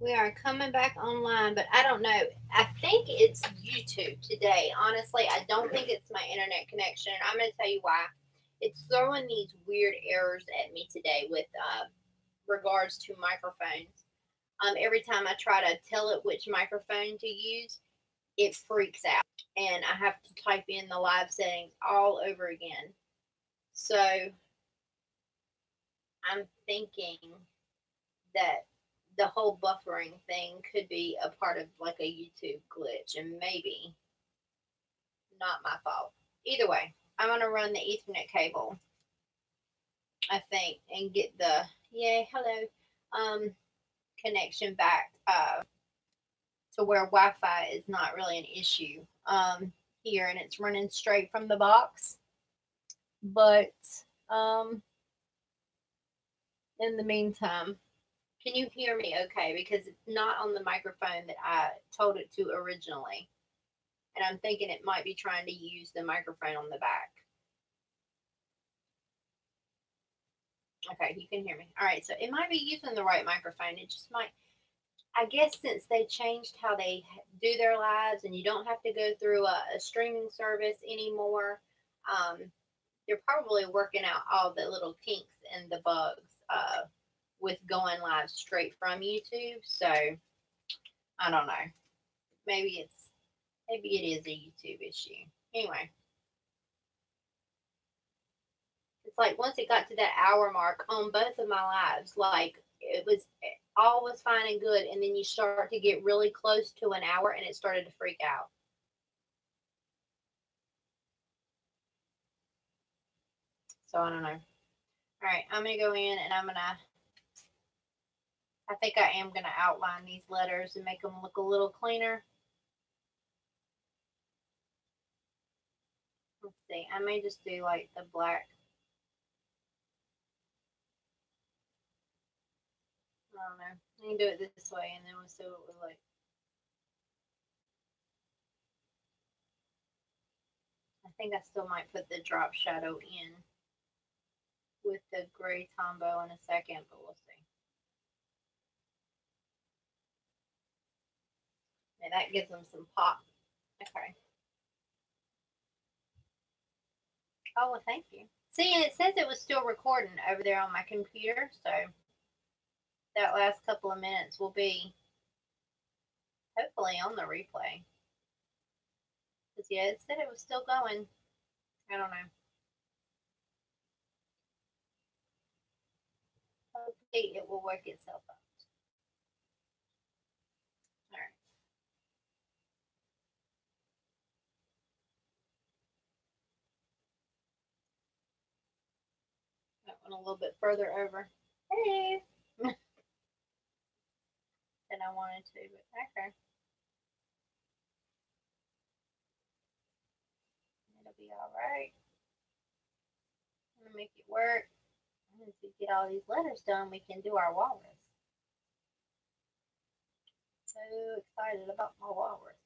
We are coming back online, but I don't know. I think it's YouTube today. Honestly, I don't think it's my internet connection. I'm going to tell you why. It's throwing these weird errors at me today with uh, regards to microphones. Um, every time I try to tell it which microphone to use, it freaks out, and I have to type in the live settings all over again. So I'm thinking that the whole buffering thing could be a part of like a YouTube glitch and maybe not my fault. Either way, I'm to run the Ethernet cable, I think, and get the, yeah, hello, um, connection back uh, to where Wi Fi is not really an issue um, here and it's running straight from the box. But um, in the meantime, can you hear me okay? Because it's not on the microphone that I told it to originally. And I'm thinking it might be trying to use the microphone on the back. Okay, you can hear me. All right, so it might be using the right microphone. It just might, I guess, since they changed how they do their lives and you don't have to go through a, a streaming service anymore, um, they're probably working out all the little kinks and the bugs. Uh, with going live straight from YouTube. So I don't know. Maybe it's maybe it is a YouTube issue. Anyway. It's like once it got to that hour mark on both of my lives, like it was all was fine and good, and then you start to get really close to an hour and it started to freak out. So I don't know. All right, I'm gonna go in and I'm gonna I think I am going to outline these letters and make them look a little cleaner. Let's see, I may just do like the black. I don't know. I can do it this way and then we'll see what we like. I think I still might put the drop shadow in with the gray Tombow in a second, but we'll see. And that gives them some pop. Okay. Oh, well, thank you. See, and it says it was still recording over there on my computer. So that last couple of minutes will be hopefully on the replay. Because, yeah, it said it was still going. I don't know. Hopefully it will work itself out. A little bit further over. Hey! than I wanted to, but okay. It'll be all right. I'm gonna make it work. Once we get all these letters done, we can do our walrus. So excited about my walrus.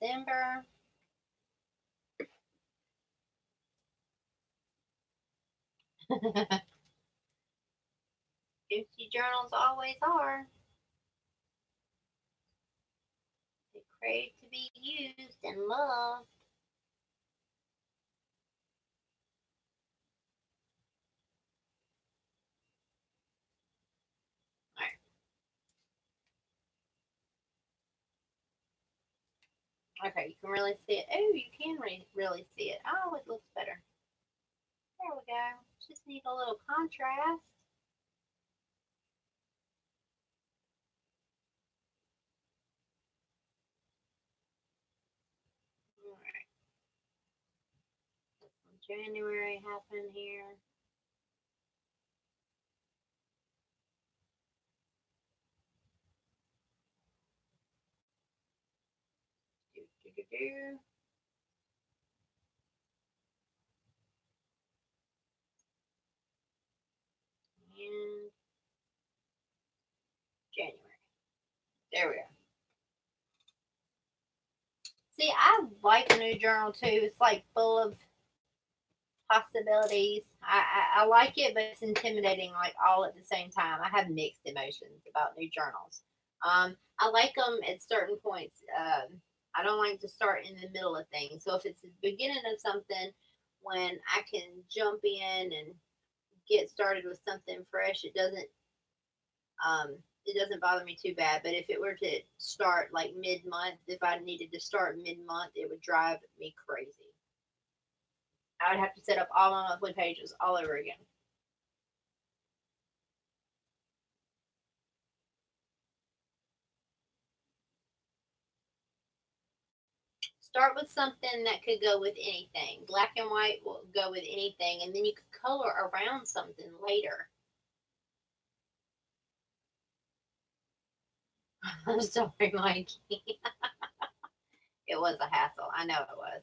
December. Empty journals always are. They crave to be used and loved. Okay, you can really see it. Oh, you can re really see it. Oh, it looks better. There we go. Just need a little contrast. All right. January happened here. Do. And January. There we go. See, I like a new journal too. It's like full of possibilities. I, I, I like it, but it's intimidating, like all at the same time. I have mixed emotions about new journals. Um, I like them at certain points. Um, I don't like to start in the middle of things. So if it's the beginning of something, when I can jump in and get started with something fresh, it doesn't um, it doesn't bother me too bad. But if it were to start like mid month, if I needed to start mid month, it would drive me crazy. I would have to set up all my monthly pages all over again. Start with something that could go with anything. Black and white will go with anything, and then you could color around something later. I'm sorry, Mikey. it was a hassle. I know it was.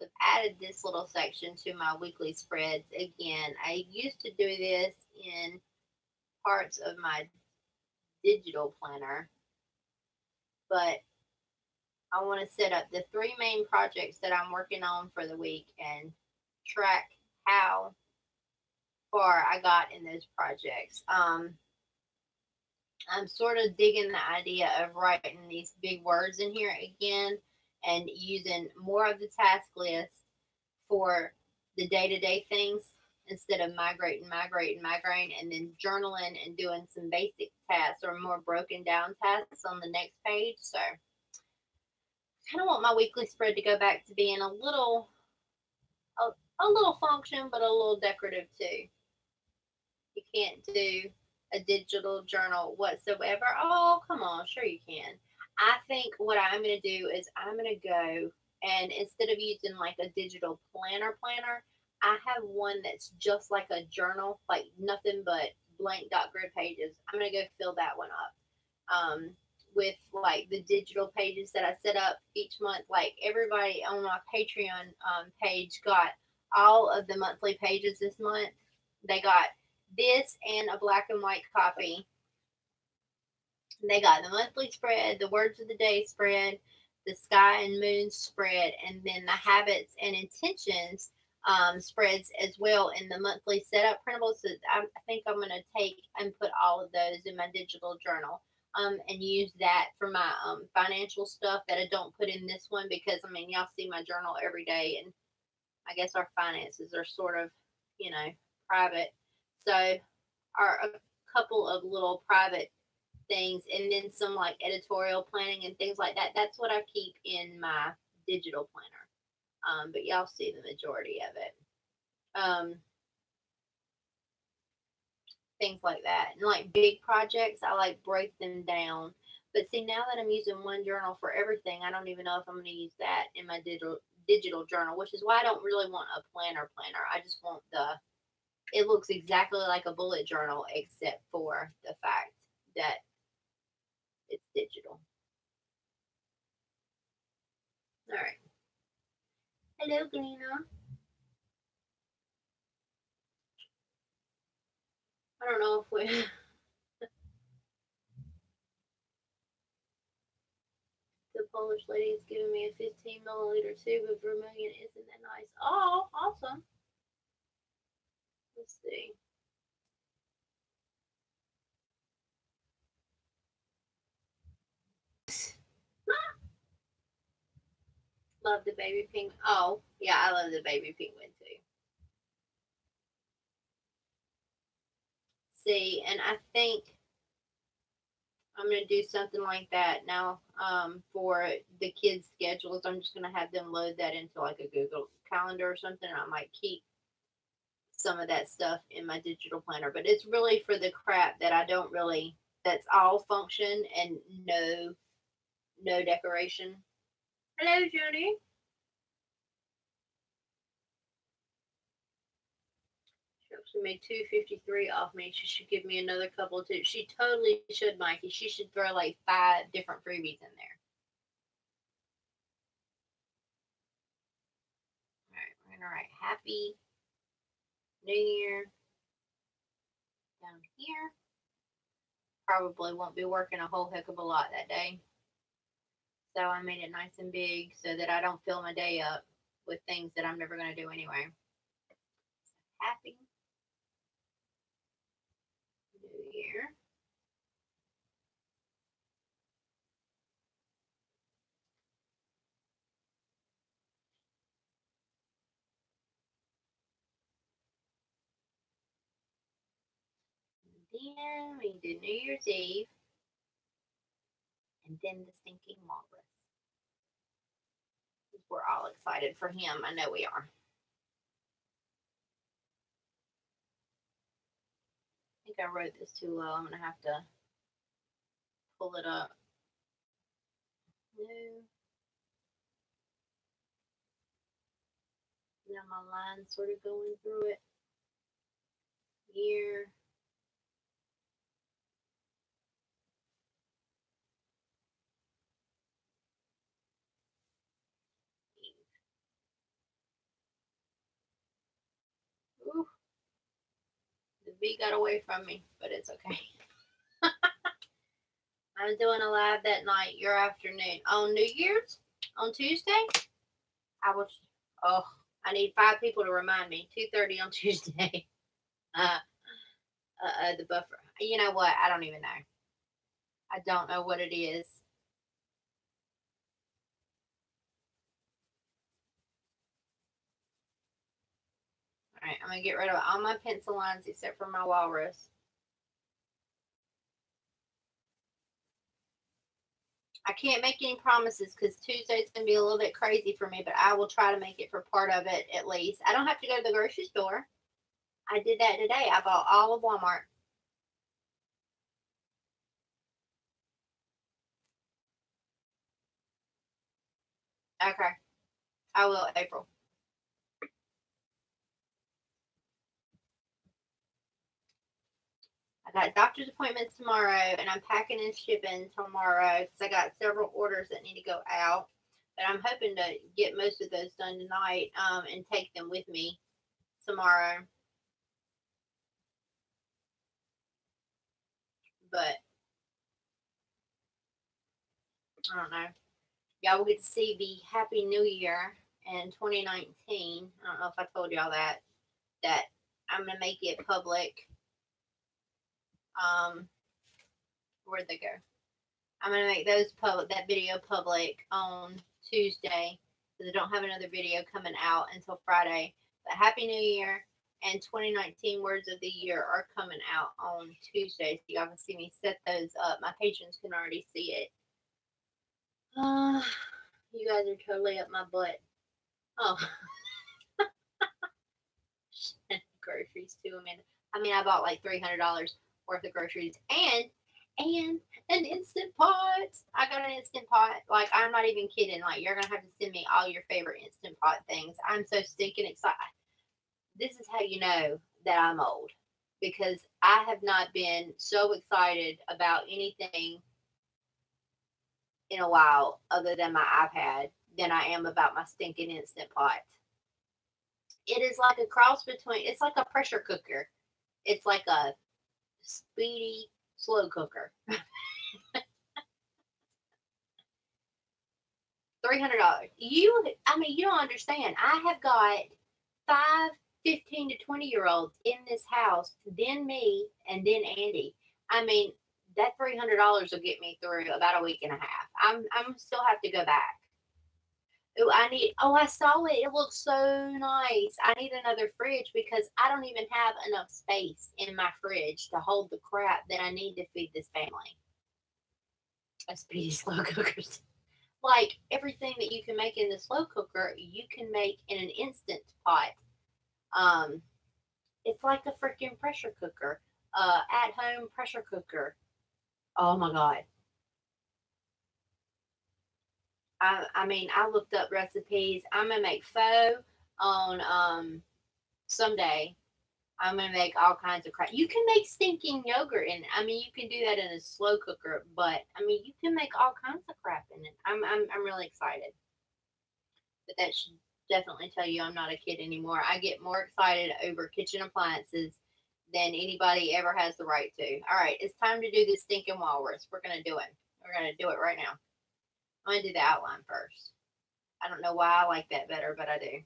So I've added this little section to my weekly spreads. Again, I used to do this in parts of my digital planner, but I want to set up the three main projects that I'm working on for the week and track how far I got in those projects. Um, I'm sort of digging the idea of writing these big words in here again and using more of the task list for the day to day things instead of migrating, migrating, migrating, and then journaling and doing some basic tasks or more broken down tasks on the next page. So, I kind of want my weekly spread to go back to being a little a little function, but a little decorative too. You can't do a digital journal whatsoever. Oh, come on, sure you can. I think what I'm going to do is I'm going to go and instead of using like a digital planner planner, I have one that's just like a journal, like nothing but blank dot grid pages. I'm to go fill that one up. Um, with like the digital pages that I set up each month. Like everybody on my Patreon um, page got all of the monthly pages this month. They got this and a black and white copy. They got the monthly spread, the words of the day spread, the sky and moon spread, and then the habits and intentions um, spreads as well in the monthly setup printable. So I, I think I'm going to take and put all of those in my digital journal. Um, and use that for my um, financial stuff that I don't put in this one because I mean y'all see my journal every day and I guess our finances are sort of, you know, private. So, are a couple of little private things, and then some like editorial planning and things like that. That's what I keep in my digital planner. Um, but y'all see the majority of it. Um, things like that. And like big projects, I like break them down. But see, now that I'm using one journal for everything, I don't even know if I'm going to use that in my digital digital journal, which is why I don't really want a planner planner. I just want the it looks exactly like a bullet journal except for the fact that it's digital. All right. Hello, Galena. I don't know if we the Polish lady is giving me a 15 milliliter tube of vermilion. Isn't that nice? Oh, awesome. Let's see. Love the baby pink. Oh, yeah, I love the baby penguin too. See, and I think I'm going to do something like that now um, for the kids' schedules. I'm just going to have them load that into like a Google Calendar or something. I might keep some of that stuff in my digital planner, but it's really for the crap that I don't really. That's all function and no, no decoration. Hello, Judy. She actually made two fifty three off me. She should give me another couple too. She totally should, Mikey. She should throw like five different freebies in there. All right, we're gonna write Happy New Year down here. Probably won't be working a whole heck of a lot that day. So I made it nice and big so that I don't fill my day up with things that I'm never going to do anyway. Happy New Year. then we do New Year's Eve, and then the stinking walrus. We're all excited for him. I know we are. I think I wrote this too low. I'm gonna have to pull it up. New. Now my line's sort of going through it. Year. Ooh. The V got away from me, but it's okay. I'm doing a live that night, your afternoon. On New Year's, on Tuesday, I was, oh, I need five people to remind me. 2.30 on Tuesday. Uh, uh, uh, the buffer. You know what? I don't even know. I don't know what it is. All I'm gonna get rid of all my pencil lines except for my walrus. I can't make any promises because Tuesday's gonna be a little bit crazy for me, but I will try to make it for part of it at least. I don't have to go to the grocery store. I did that today. I bought all of Walmart. Okay. I will, April. Got doctor's appointments tomorrow and I'm packing and shipping tomorrow because I got several orders that need to go out. But I'm hoping to get most of those done tonight um, and take them with me tomorrow. But I don't know. Y'all will get to see the Happy New Year in 2019. I don't know if I told y'all that. That I'm to make it public um, where'd they go? I'm gonna make those public, that video public on Tuesday because I don't have another video coming out until Friday. But Happy New Year and 2019 words of the year are coming out on Tuesday, so y'all can see me set those up. My patrons can already see it. Uh, you guys are totally up my butt. Oh. groceries too. I mean, I mean, I bought like three hundred dollars worth of groceries and and an instant pot. I got an instant pot. Like I'm not even kidding. Like you're gonna have to send me all your favorite instant pot things. I'm so stinking excited. This is how you know that I'm old because I have not been so excited about anything in a while other than my iPad than I am about my stinking instant pot. It is like a cross between it's like a pressure cooker. It's like a speedy slow cooker. Three hundred dollars. You, I mean, you don't understand. I have got five 15 to 20 year olds in this house, then me, and then Andy. I mean, that $300 will get me through about a week and a half. I'm, I'm still have to go back. Oh, I need, oh, I saw it. It looks so nice. I need another fridge because I don't even have enough space in my fridge to hold the crap that I need to feed this family. A speedy slow cookers. Like everything that you can make in the slow cooker, you can make in an instant pot. Um, it's like a freaking pressure cooker, uh, at home pressure cooker. Oh my God. I, I mean, I looked up recipes. I'm gonna make pho on um someday. I'm gonna make all kinds of crap. You can make stinking yogurt in. I mean, you can do that in a slow cooker, but I mean, you can make all kinds of crap in it. I'm I'm I'm really excited. But that should definitely tell you I'm not a kid anymore. I get more excited over kitchen appliances than anybody ever has the right to. All right, it's time to do this stinking walrus. We're gonna do it. We're gonna do it right now. I'm gonna do the outline first. I don't know why I like that better, but I do.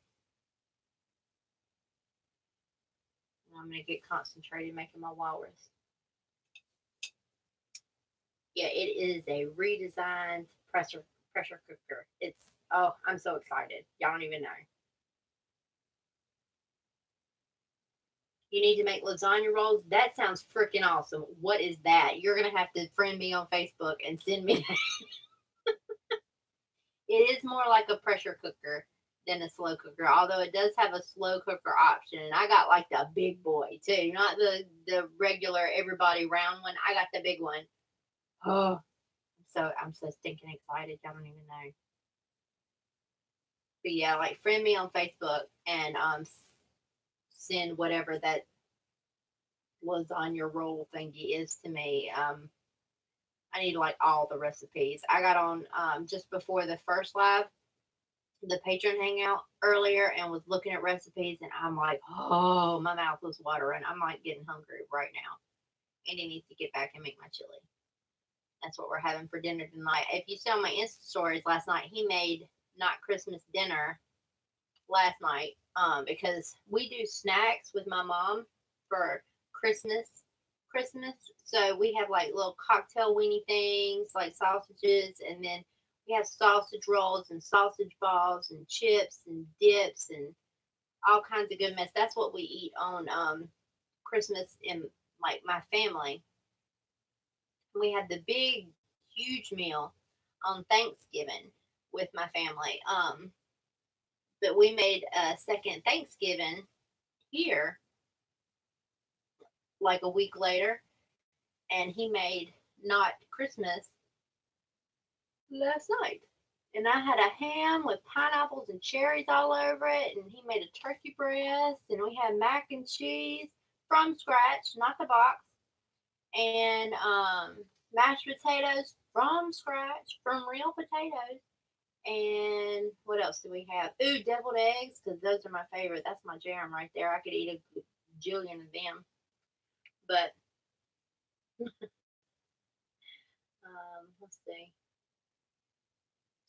I'm gonna get concentrated making my walrus. Yeah, it is a redesigned pressure pressure cooker. It's oh, I'm so excited. Y'all don't even know. You need to make lasagna rolls. That sounds freaking awesome. What is that? You're gonna have to friend me on Facebook and send me it is more like a pressure cooker than a slow cooker, although it does have a slow cooker option. And I got like the big boy too, not the the regular everybody round one. I got the big one. Oh, so I'm so stinking excited. I don't even know. But yeah, like friend me on Facebook and um send whatever that was on your roll thingy is to me. Um, I need like all the recipes. I got on um, just before the first live, the patron hangout earlier, and was looking at recipes, and I'm like, oh, my mouth was watering. I'm like getting hungry right now. And needs to get back and make my chili. That's what we're having for dinner tonight. If you saw my Insta stories last night, he made not Christmas dinner last night um, because we do snacks with my mom for Christmas. Christmas, so we have like little cocktail weenie things like sausages, and then we have sausage rolls and sausage balls and chips and dips and all kinds of good mess. That's what we eat on um, Christmas in like my family. We had the big, huge meal on Thanksgiving with my family. Um, but we made a second Thanksgiving here like a week later, and he made not Christmas last night. And I had a ham with pineapples and cherries all over it, and he made a turkey breast, and we had mac and cheese from scratch, not the box, and um, mashed potatoes from scratch, from real potatoes. And what else do we have? Ooh, deviled eggs, because those are my favorite. That's my jam right there. I could eat a jillion of them. But um, let's see.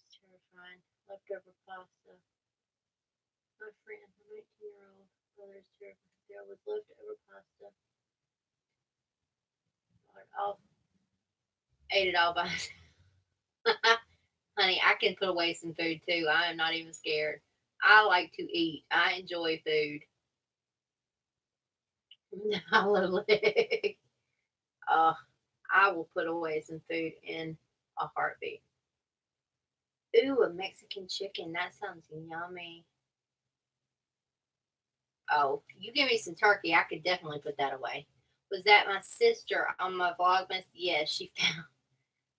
It's terrifying. Leftover pasta. My friend, my 19 year old brother is terrified. There was leftover pasta. I'll ate it all by honey, I can put away some food too. I am not even scared. I like to eat. I enjoy food. Hollow leg. Uh, I will put away some food in a heartbeat. Ooh, a Mexican chicken. That sounds yummy. Oh, you give me some turkey. I could definitely put that away. Was that my sister on my Vlogmas? Yes, she found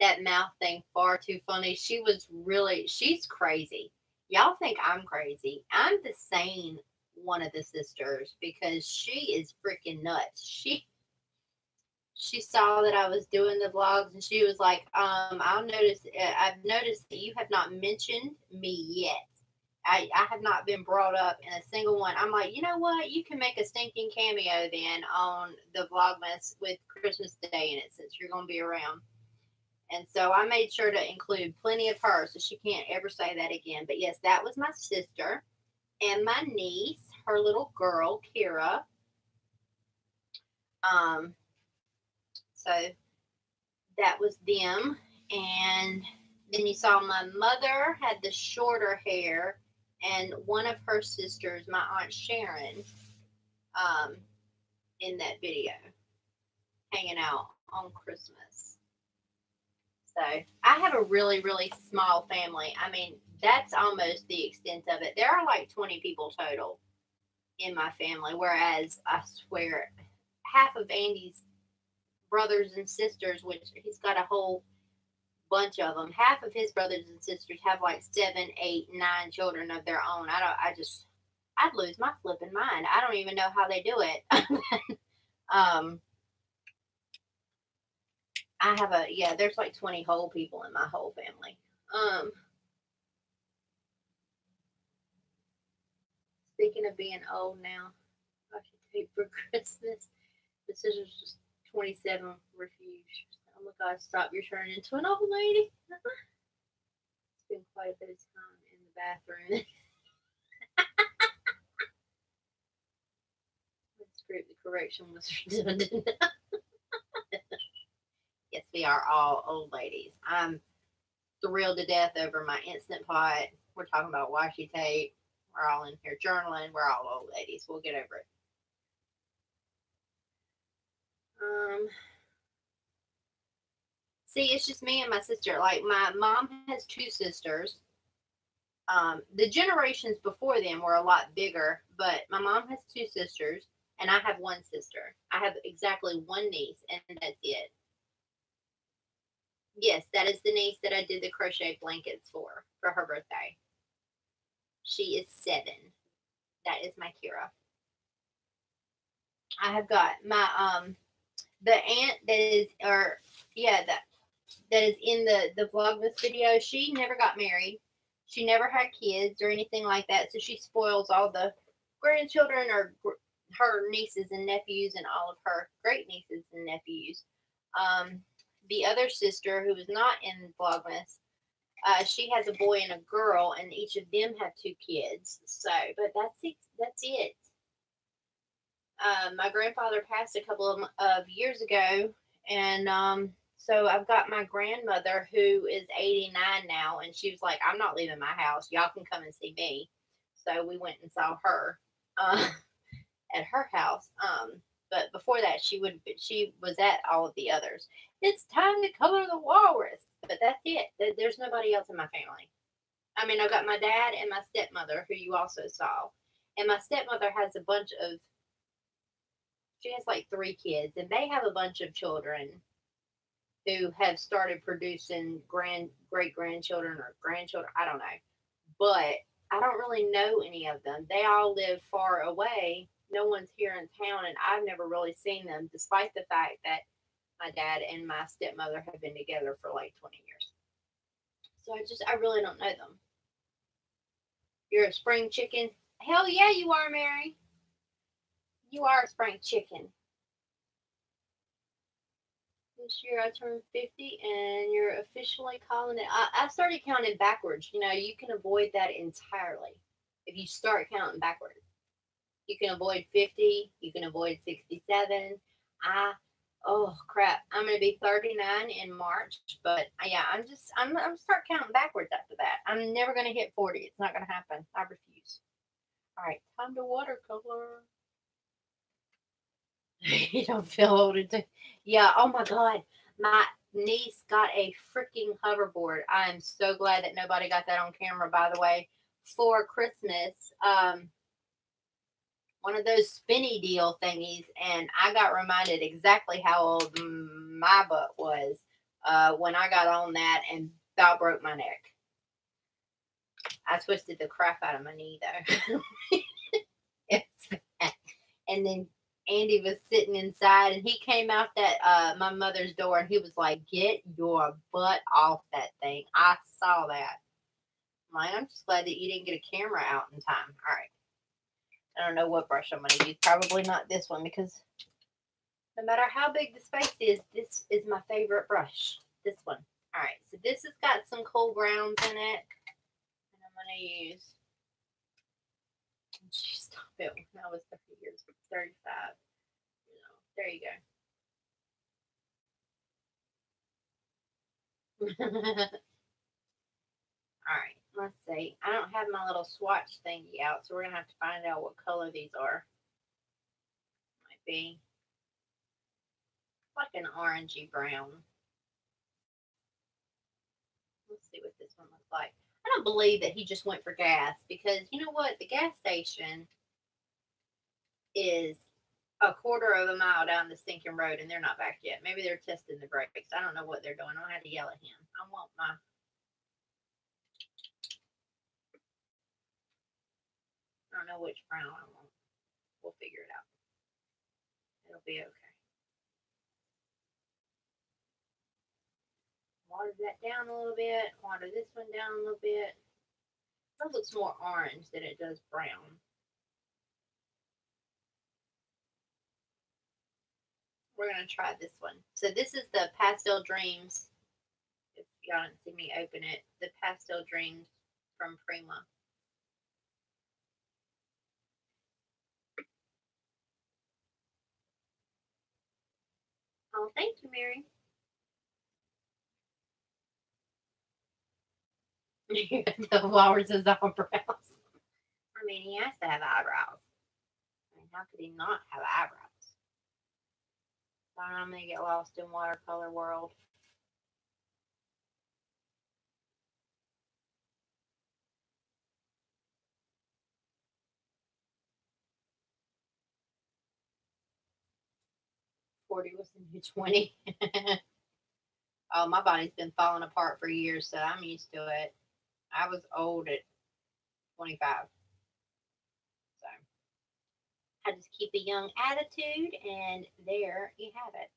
that mouth thing far too funny. She was really, she's crazy. Y'all think I'm crazy. I'm the sane one of the sisters because she is freaking nuts. She she saw that I was doing the vlogs and she was like, um, I'll notice uh, I've noticed that you have not mentioned me yet. I, I have not been brought up in a single one. I'm like, you know what? You can make a stinking cameo then on the Vlogmas with Christmas Day in it since you're going to be around. And so I made sure to include plenty of her so she can't ever say that again. But yes, that was my sister and my niece, her little girl, Kira. Um, so that was them. And then you saw my mother had the shorter hair, and one of her sisters, my Aunt Sharon, um, in that video, hanging out on Christmas. So I have a really, really small family. I mean, that's almost the extent of it. There are like 20 people total in my family, whereas I swear half of Andy's brothers and sisters, which he's got a whole bunch of them, half of his brothers and sisters have like seven, eight, nine children of their own. I don't, I just, I'd lose my flipping mind. I don't even know how they do it. um, I have a yeah. There's like 20 whole people in my whole family. Um, speaking of being old now, I should take for Christmas. This is just 27 refuge. Oh my God, stop! You're turning into an old lady. spend quite a bit of time in the bathroom. Let's group the correction was redundant. yes, we are all old ladies. I'm thrilled to death over my instant pot. We're talking about washi tape. We're all in here journaling. We're all old ladies. We'll get over it. Um, see, it's just me and my sister. Like my mom has two sisters. Um, the generations before them were a lot bigger, but my mom has two sisters, and I have one sister. I have exactly one niece, and that's it. Yes, that is the niece that I did the crochet blankets for for her birthday. She is seven. That is my Kira. I have got my um the aunt that is or yeah that that is in the the vlogmas video. She never got married. She never had kids or anything like that. So she spoils all the grandchildren or her nieces and nephews and all of her great nieces and nephews. Um, the other sister who is not in vlogmas uh, she has a boy and a girl, and each of them have two kids. So, but that's it. That's it. Um, my grandfather passed a couple of, of years ago, and um, so I've got my grandmother who is 89 now, and she was like, "I'm not leaving my house. Y'all can come and see me." So we went and saw her uh, at her house. Um, but before that, she would she was at all of the others. It's time to color the walrus but that's it. There's nobody else in my family. I mean, I've got my dad and my stepmother, who you also saw. And my stepmother has a bunch of, she has like three kids, and they have a bunch of children who have started producing grand great grandchildren or grandchildren. I don't know. But I don't really know any of them. They all live far away. No one's here in town, and I've never really seen them, despite the fact that my dad and my stepmother have been together for like 20 years. So I just, I really don't know them. You're a spring chicken? Hell yeah, you are, Mary. You are a spring chicken. This year I turned 50 and you're officially calling it. I, I started counting backwards. You know, you can avoid that entirely if you start counting backwards. You can avoid 50, you can avoid 67. I oh crap, I'm gonna be 39 in March, but uh, yeah, I'm just I'm I'm start counting backwards after that. I'm never gonna hit 40. It's not gonna happen. I refuse. All right, time to watercolor. you don't feel old, yeah. Oh my god, my niece got a freaking hoverboard. I am so glad that nobody got that on camera. By the way, for Christmas, um, one of those spinny deal thingies, and I got reminded exactly how old my butt was uh, when I got on that and about broke my neck. I twisted the crap out of my knee though. and then Andy was sitting inside and he came out that uh, my mother's door and he was like, Get your butt off that thing. I saw that. I'm like, I'm just glad that you didn't get a camera out in time. All right. I don't know what brush I'm going to use. Probably not this one because no matter how big the space is, this is my favorite brush. This one. All right. So this has got some cool grounds in it. And I'm going to use. Stop it. I was 30 years, 35. You know, there you go. All right let's see. I don't have my little swatch thingy out, so we're going to have to find out what color these are. Might be like an orangey brown. Let's see what this one looks like. I don't believe that he just went for gas because you know what? The gas station is a quarter of a mile down the stinking road and they're not back yet. Maybe they're testing the brakes. I don't know what they're doing. I had to yell at him. I want my I don't know which brown I want. We'll figure it out. It'll be okay. Water that down a little bit. Water this one down a little bit. That looks more orange than it does brown. We're going to try this one. So this is the Pastel Dreams. If y'all didn't see me open it. The Pastel Dreams from Prima. Oh, thank you, Mary. the walrus's eyebrows. I mean, he has to have eyebrows. I mean, how could he not have eyebrows? I'm gonna get lost in watercolor world. Forty was the new twenty. oh, my body's been falling apart for years, so I'm used to it. I was old at twenty-five. So I just keep a young attitude, and there you have it.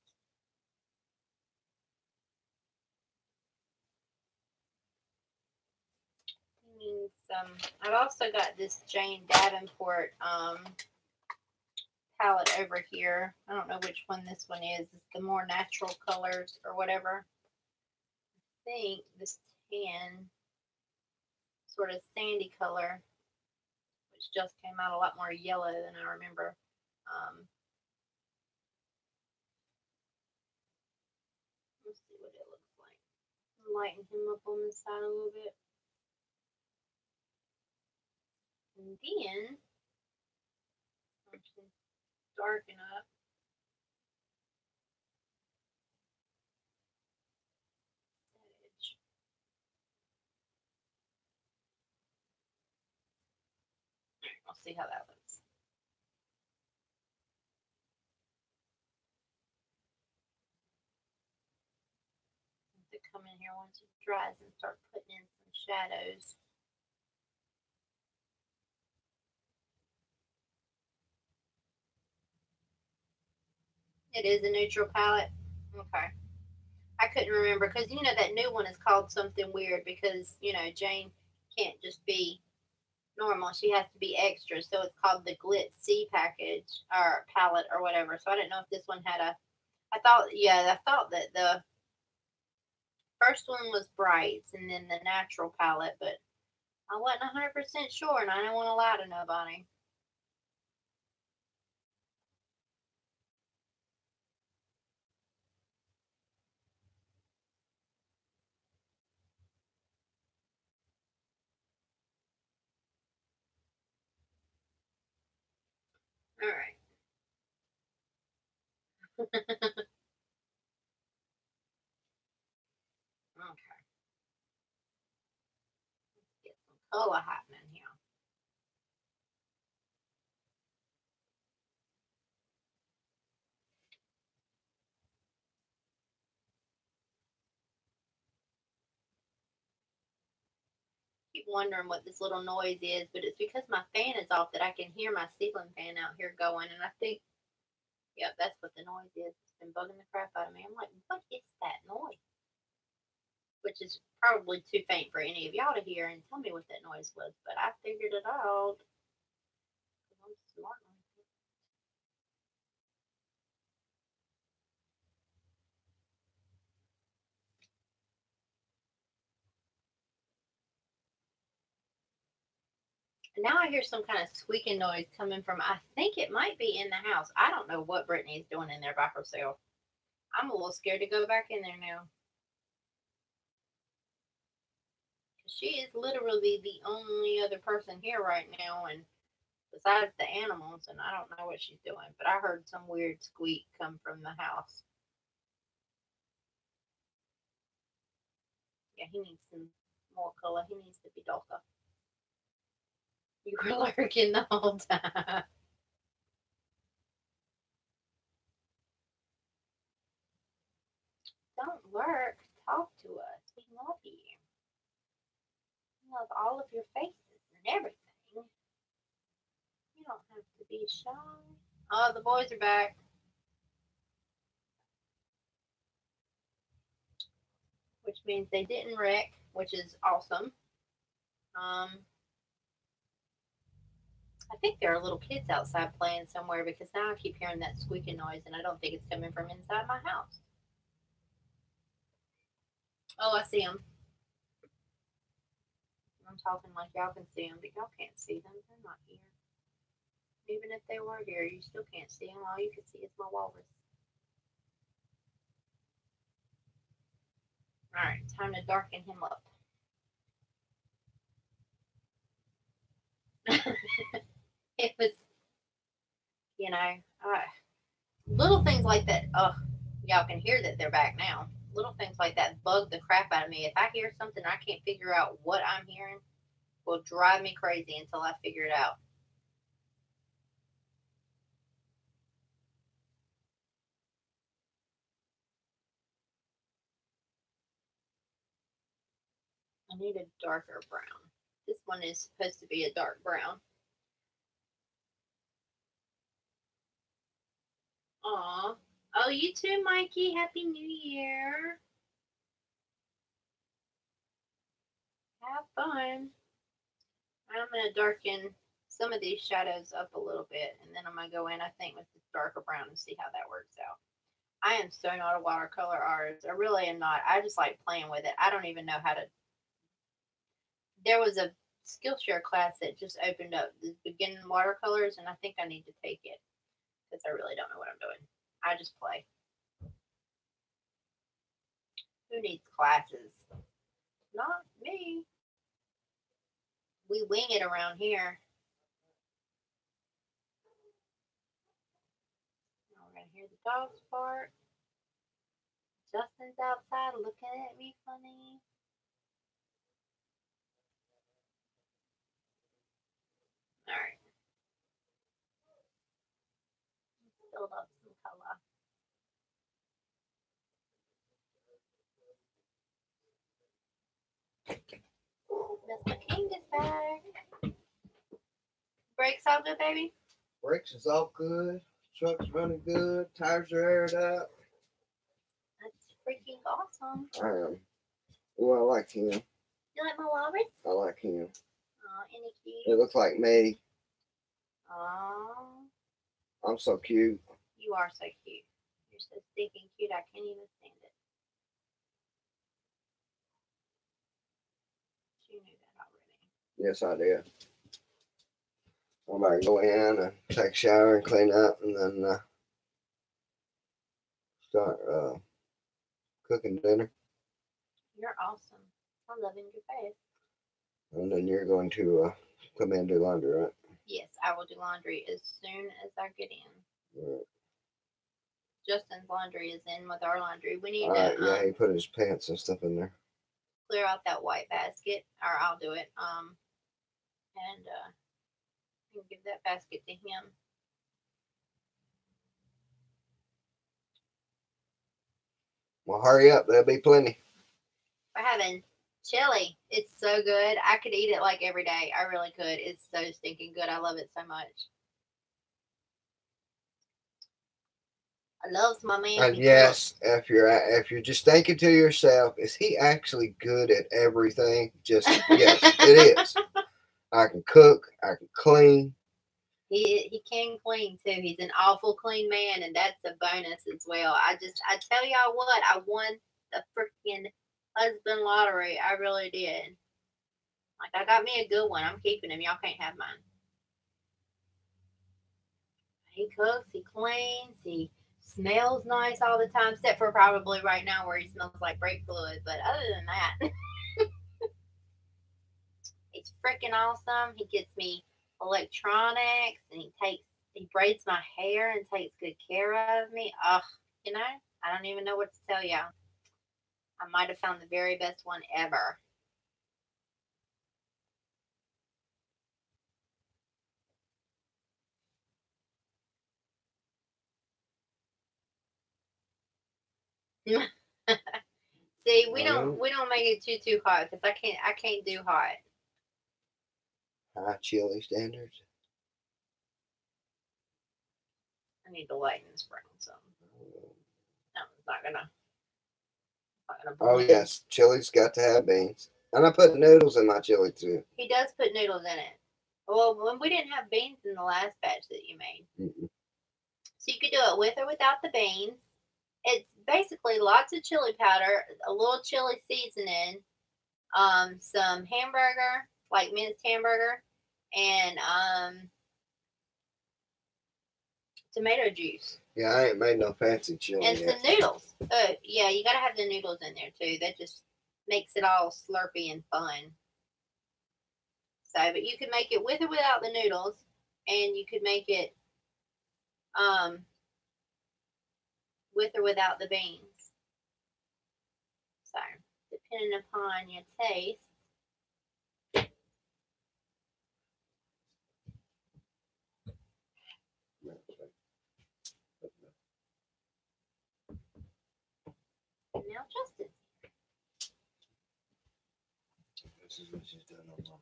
Some, I've also got this Jane Davenport um, palette over here. I don't know which one this one is. It's the more natural colors or whatever. I think this tan sort of sandy color which just came out a lot more yellow than I remember. Um, let's see what it looks like. Lighten him up on the side a little bit. And then, darken up. see how that looks. To come in here once it dries and start putting in some shadows. It is a neutral palette. Okay. I couldn't remember because you know that new one is called something weird because you know Jane can't just be normal. She has to be extra. So it's called the Glitz C package or palette or whatever. So I didn't know if this one had a. I thought, yeah, I thought that the first one was brights and then the natural palette, but I wasn't 100% sure and I didn't want to lie to nobody. All right. okay. Let's get some color happening here. keep wondering what this little noise is, but it's because my fan is off that I can hear my ceiling fan out here going. And I think, yep, that's what the noise is. It's been bugging the crap out of me. I'm like, what is that noise? Which is probably too faint for any of y'all to hear and tell me what that noise was. But I figured it out. I'm smart now I hear some kind of squeaking noise coming from, I think it might be in the house. I don't know what Brittany's doing in there by herself. I'm a little scared to go back in there now. She is literally the only other person here right now, and besides the animals, and I don't know what she's doing, but I heard some weird squeak come from the house. Yeah, he needs some more color. He needs to be darker. You were lurking the whole time. Don't lurk. Talk to us. We love you. We love all of your faces and everything. You don't have to be shy. Oh, the boys are back. Which means they didn't wreck, which is awesome. Um, I think there are little kids outside playing somewhere because now I keep hearing that squeaking noise and I don't think it's coming from inside my house. Oh, I see them. I'm talking like y'all can see them, but y'all can't see them. They're not here. Even if they were here, you still can't see them. All you can see is my walrus. All right, time to darken him up. it was, you know, uh, little things like that. Oh, y'all can hear that they're back now. Little things like that bug the crap out of me. If I hear something I can't figure out what I'm hearing, will drive me crazy until I figure it out. I need a darker brown. This one is supposed to be a dark brown. Aw. Oh, you too, Mikey. Happy New Year. Have fun. I'm going to darken some of these shadows up a little bit, and then I'm going to go in, I think, with the darker brown and see how that works out. I am so not a watercolor artist. I really am not. I just like playing with it. I don't even know how to. There was a Skillshare class that just opened up the beginning watercolors, and I think I need to take it because I really don't know what I'm doing. I just play. Who needs classes? Not me. We wing it around here. Now we're gonna hear the dogs bark. Justin's outside looking at me funny. All right. Build up some color. Mr. King is back. Brakes all good, baby? Brakes is all good. Truck's running good. Tires are aired out. That's freaking awesome. I am. Oh, I like him. You like my walrus? I like him. Oh, any It looks like me. Oh, I'm so cute. you are so cute. You're so stinking cute. I can't even stand it. You knew that already. Yes, I did. I'm about to go in and take a shower and clean up and then uh, start uh, cooking dinner. You're awesome. I'm loving your face. And then you're going to uh, come in and do laundry, right? Yes, I will do laundry as soon as I get in. Right. Justin's laundry is in with our laundry. We need All right, to yeah, um, he put his pants and stuff in there. clear out that white basket, or I'll do it. Um, and uh, can give that basket to him. Well, hurry up. There'll be plenty. We're having chili. It's so good. I could eat it like every day. I really could. It's so stinking good. I love it so much. I love my man. Uh, he yes, if you're if you're just thinking to yourself, is he actually good at everything? Just yes, it is. I can cook. I can clean. He he can clean too. He's an awful clean man, and that's a bonus as well. I just I tell y'all what, I won the freaking husband lottery. I really did. Like I got me a good one. I'm keeping him. Y'all can't have mine. He cooks. He cleans. He smells nice all the time, except for probably right now where he smells like brake fluid. But other than that, he's freaking awesome. He gets me electronics and he takes he braids my hair and takes good care of me. Ugh, you know, I don't even know what to tell y'all. I might have found the very best one ever. See, we don't we don't make it too too hot because I can't I can't do hot. High chili standards. I need to lighten this brown some. No, it's not gonna. Oh yes, chili's got to have beans, and I put noodles in my chili too. He does put noodles in it. Well, when we didn't have beans in the last batch that you made, Mm-mm. so you could do it with or without the beans, it's basically lots of chili powder, a little chili seasoning, um, some hamburger, like minced hamburger, and um, tomato juice Yeah, I ain't made no fancy chili and yet. some noodles. Uh, yeah, you gotta have the noodles in there too. That just makes it all slurpy and fun. So, but you could make it with or without the noodles, and you could make it um with or without the beans. So, depending upon your taste. Now, This is what she's online.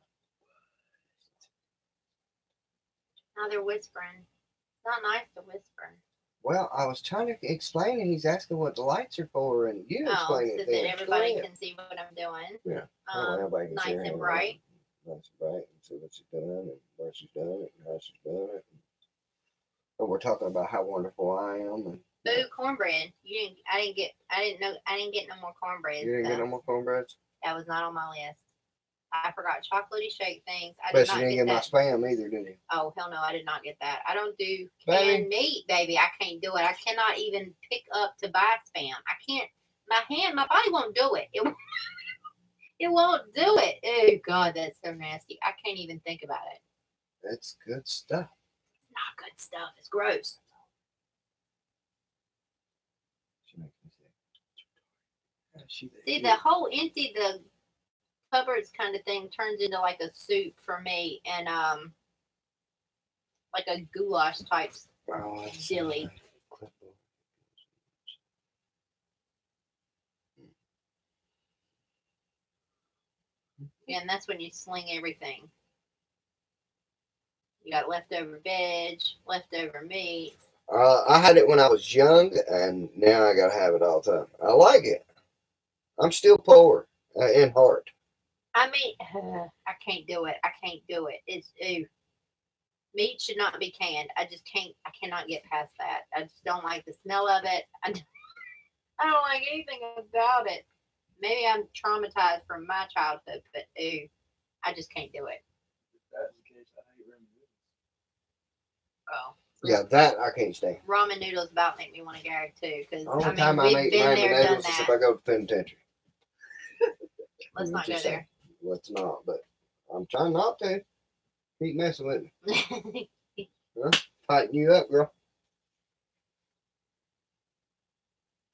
Now they're whispering. It's not nice to whisper. Well, I was trying to explain it. He's asking what the lights are for, and you Oh, explain so it. that then. everybody can see what I'm doing. Yeah. That Um, everybody can see nice and bright. Nice and bright, and see what she's done, and where she's done it, and how she's done it. And we're talking about how wonderful I am, and Ooh, cornbread. You didn't. I didn't get. I didn't know. I didn't get no more cornbread. you didn't get no more cornbreads. That was not on my list. I forgot chocolatey shake things. I did you not didn't get get my spam either, did you? Oh hell no, I did not get that. I don't do Baby. canned meat, baby. I can't do it. I cannot even pick up to buy spam. I can't. My hand, my body won't do it. It, it won't do it. Oh god, that's so nasty. I can't even think about it. That's good stuff. It's not good stuff. It's gross. She makes me sick. Yeah, she- See, the whole empty the cupboards kind of thing turns into like a soup for me, and um, like a goulash type. Oh, that's silly. And that's when you sling everything. You got leftover veg, leftover meat. Uh, I had it when I was young, and now I gotta have it all the time. I like it. I'm still poor uh, in heart. I mean, I can't do it. I can't do it. It's ooh. Meat should not be canned. I just can't. I cannot get past that. I just don't like the smell of it. I don't, I don't like anything about it. Maybe I'm traumatized from my childhood, but ooh, I just can't do it. That's the case. I hate ramen noodles. Oh, Yeah, that I can't stand. ramen noodles about make me want to gag too. Because The only I mean, time I make ramen noodles is if I go to penitentiary. Let's not go there. Let's not, but I'm trying not to. Keep messing with me. Tighten you up, girl.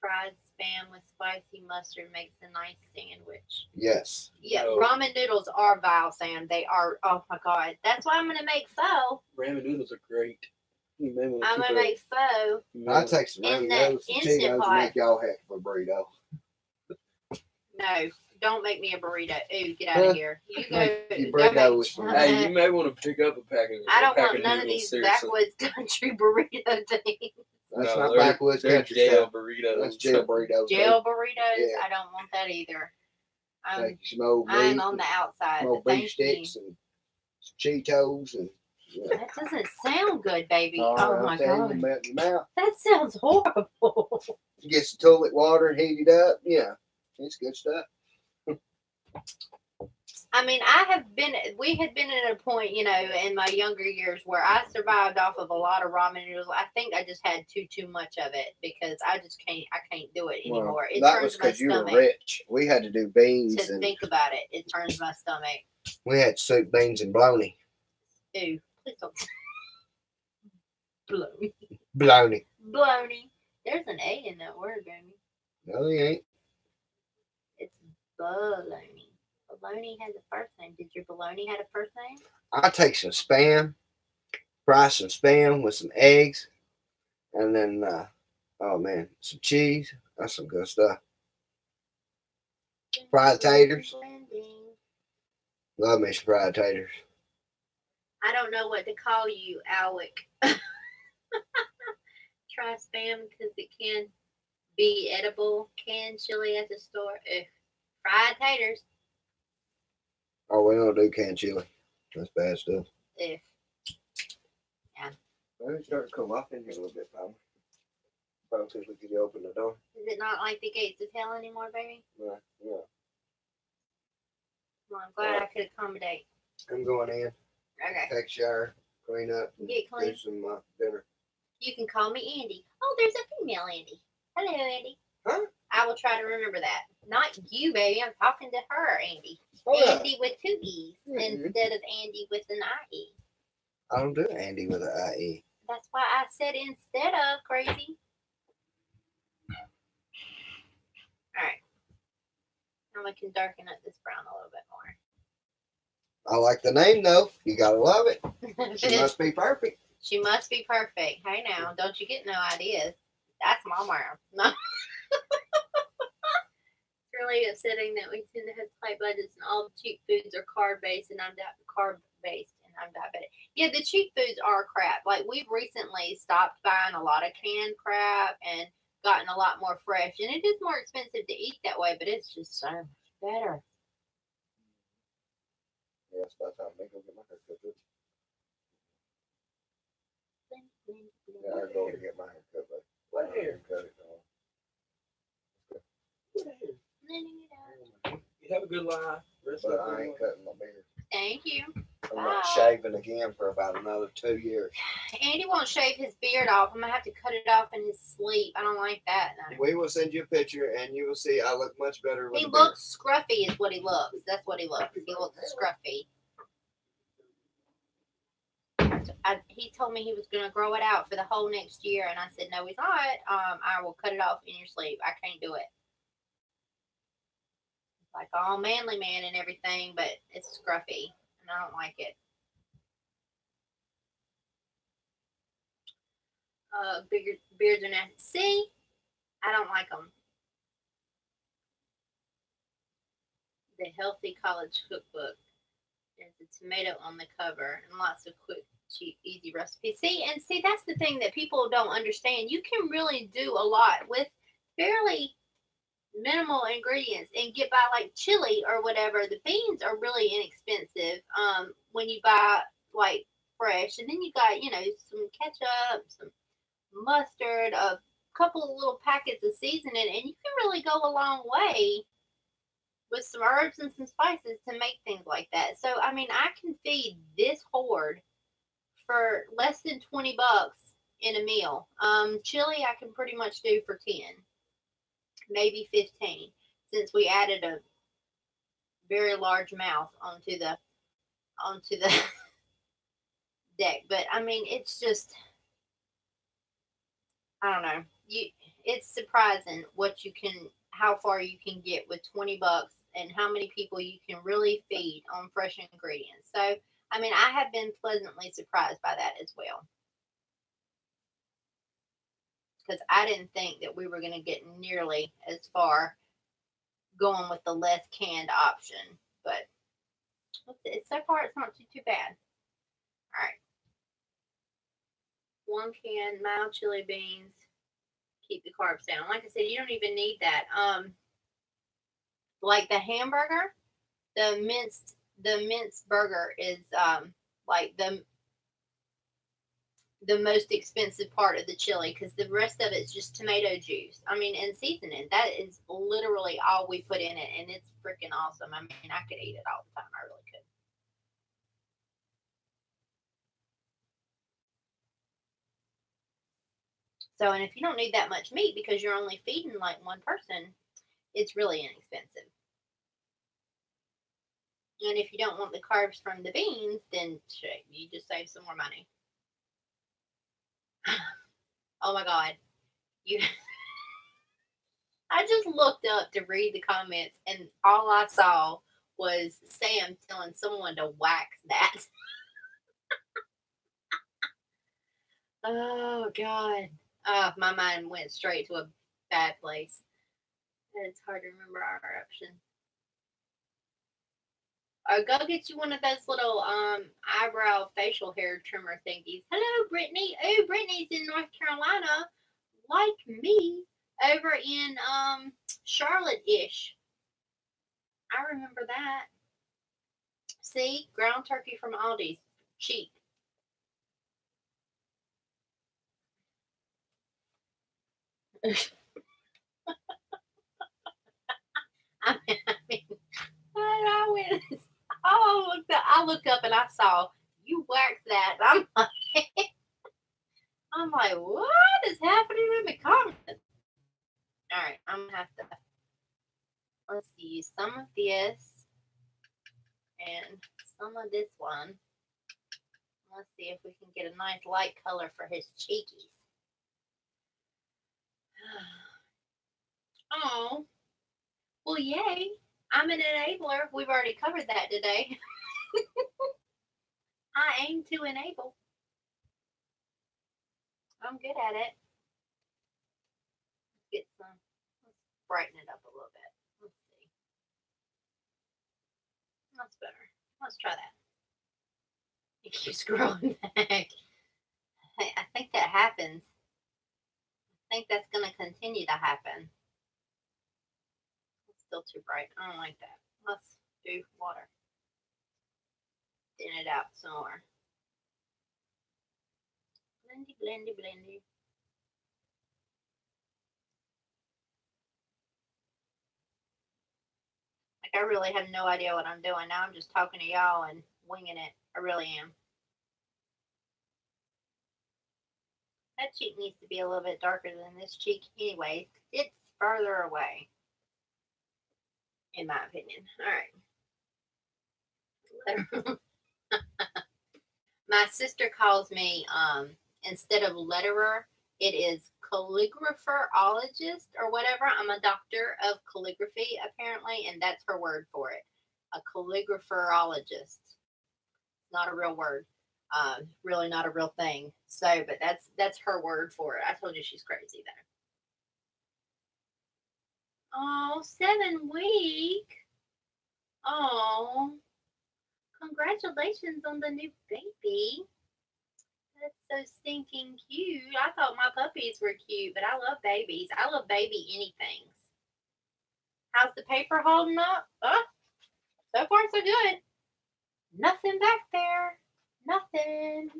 Fried spam with spicy mustard makes a nice sandwich. Yes. Yeah, No. ramen noodles are vile, Sam. They are. Oh my god, that's why I'm gonna make pho. Ramen noodles are great. You may want to I'm gonna make pho. I want- take some ramen noodles, some Instant and Pot. make y'all heck of a burrito. No, don't make me a burrito. Ooh, get out of here. You go. Make you go burritos make- for Hey, you may want to pick up a packet. I don't want none of these seriously. backwoods country burrito things. That's No, not backwoods country jail stuff. burritos. That's jail burritos. Jail burritos. Yeah. I don't want that either. I'm, Take some old I'm meat, on the outside. some old beef thank you. sticks and some Cheetos and yeah. That doesn't sound good, baby. All oh right, my god. you, melt in your mouth. That sounds horrible. You get some toilet water and heat it up. Yeah, it's good stuff. I mean, I have been, we had been at a point, you know, in my younger years where I survived off of a lot of ramen noodles. I think I just had too, too much of it because I just can't, I can't do it Well, anymore. it that turns was because you were rich. We had to do beans to and think about it. It turns my stomach. we had soup, beans, and bologna. Ew, please don't. Baloney. Bologna. Baloney. There's an A in that word, baby. No, he ain't. Baloney. Baloney has a first name. Did your baloney have a first name? I take some spam, fry some spam with some eggs, and then uh, oh man, some cheese. That's some good stuff. Fried taters. Love me some fried taters. I don't know what to call you, Alec. Try spam because it can be edible. Canned chili at the store. Ugh. Fried taters. Oh, we don't do canned chili. That's bad stuff. Ugh. Let me start to cool off in here a little bit, Papa. Positively, could you open the door? Is it not like the gates of hell anymore, baby? Yeah, yeah. Well, I'm glad I could accommodate. I'm going in. Okay. Take shower, clean up, and Get clean. do some uh, dinner. You can call me Andy. Oh, there's a female Andy. Hello, Andy. Huh? I will try to remember that. Not you, baby. I'm talking to her, Andy. Oh, yeah. Andy with two E's Mhm. instead of Andy with an IE. I don't do Andy with an. IE. That's why I said instead of crazy. All right. Now we can darken up this brown a little bit more. I like the name though. You gotta love it. She must be perfect. She must be perfect. Hey now, don't you get no ideas. That's my mom. No. it's really upsetting that we tend to have tight budgets and all the cheap foods are carb based and I'm di- carb based and I'm diabetic. Yeah, the cheap foods are crap. Like we've recently stopped buying a lot of canned crap and gotten a lot more fresh. And it is more expensive to eat that way, but it's just so much better. Yeah, it's about time I go get my hair cut. too. Yeah, I go to get my hair cut, but What I don't hair? cut it, no. What hair? You have a good life. Rest But I ain't cutting my beard. Thank you. I'm not shaving again for about another two years. Andy won't shave his beard off. I'm gonna have to cut it off in his sleep. I don't like that. No. We will send you a picture, and you will see I look much better with He a beard. looks scruffy, is what he looks. That's what he looks. He looks scruffy. I, he told me he was gonna grow it out for the whole next year, and I said, "No, he's not. Um, I will cut it off in your sleep. I can't do it." Like all manly man and everything, but it's scruffy, and I don't like it. Uh, bigger beards are nasty. See, I don't like them. the Healthy College Cookbook. There's a tomato on the cover and lots of quick, cheap, easy recipes. See, and see, that's the thing that people don't understand. You can really do a lot with fairly minimal ingredients and get by like chili or whatever. The beans are really inexpensive um, when you buy like fresh. And then you got, you know, some ketchup, some mustard, a couple of little packets of seasoning, and you can really go a long way with some herbs and some spices to make things like that. So I mean, I can feed this horde for less than 20 bucks in a meal. Um chili I can pretty much do for 10. Maybe 15 since we added a very large mouth onto the onto the deck. But I mean, it's just I don't know. You it's surprising what you can how far you can get with 20 bucks and how many people you can really feed on fresh ingredients. So, I mean, I have been pleasantly surprised by that as well. Because I didn't think that we were going to get nearly as far going with the less canned option. But so far, it's not too, too bad. All right. One can mild chili beans. Keep the carbs down. Like I said, you don't even need that. Um, like the hamburger, the minced the minced burger is um like the the most expensive part of the chili because the rest of it's just tomato juice. I mean, and seasoning. That is literally all we put in it, and it's freaking awesome. I mean, I could eat it all the time. I really could. So, and if you don't need that much meat because you're only feeding like one person, it's really inexpensive. And if you don't want the carbs from the beans, then you just save some more money. Oh my god. You I just looked up to read the comments and all I saw was Sam telling someone to wax that. oh god. Oh, my mind went straight to a bad place. It's hard to remember our options. Or go get you one of those little um eyebrow facial hair trimmer thingies. Hello, Brittany. Oh, Brittany's in North Carolina, like me, over in um Charlotte-ish. I remember that. See, ground turkey from Aldi's, cheap. I mean, I mean I went, oh, look, I looked up and I saw you waxed that. I'm like, I'm like, what is happening in the comments? All right, I'm gonna have to. Let's see some of this and some of this one. Let's see if we can get a nice light color for his cheekies. Oh, well, yay! I'm an enabler. We've already covered that today. I aim to enable. I'm good at it. Let's get some, let's brighten it up a little bit. Let's see. That's better. Let's try that. You keep scrolling back. I think that happens. I think that's going to continue to happen. Still too bright. I don't like that. Let's do water. Thin it out some more. Blendy, blendy, blendy. Like I really have no idea what I'm doing. Now I'm just talking to y'all and winging it. I really am. That cheek needs to be a little bit darker than this cheek anyway. It's further away. In my opinion. All right. my sister calls me um instead of letterer, it is calligrapherologist or whatever. I'm a doctor of calligraphy apparently, and that's her word for it. A calligrapherologist. Not a real word. Uh, really not a real thing. So, but that's that's her word for it. I told you she's crazy though. Oh, seven week. Oh, congratulations on the new baby. That's so stinking cute. I thought my puppies were cute, but I love babies. I love baby anythings. How's the paper holding up? Oh, so far so good. Nothing back there. Nothing.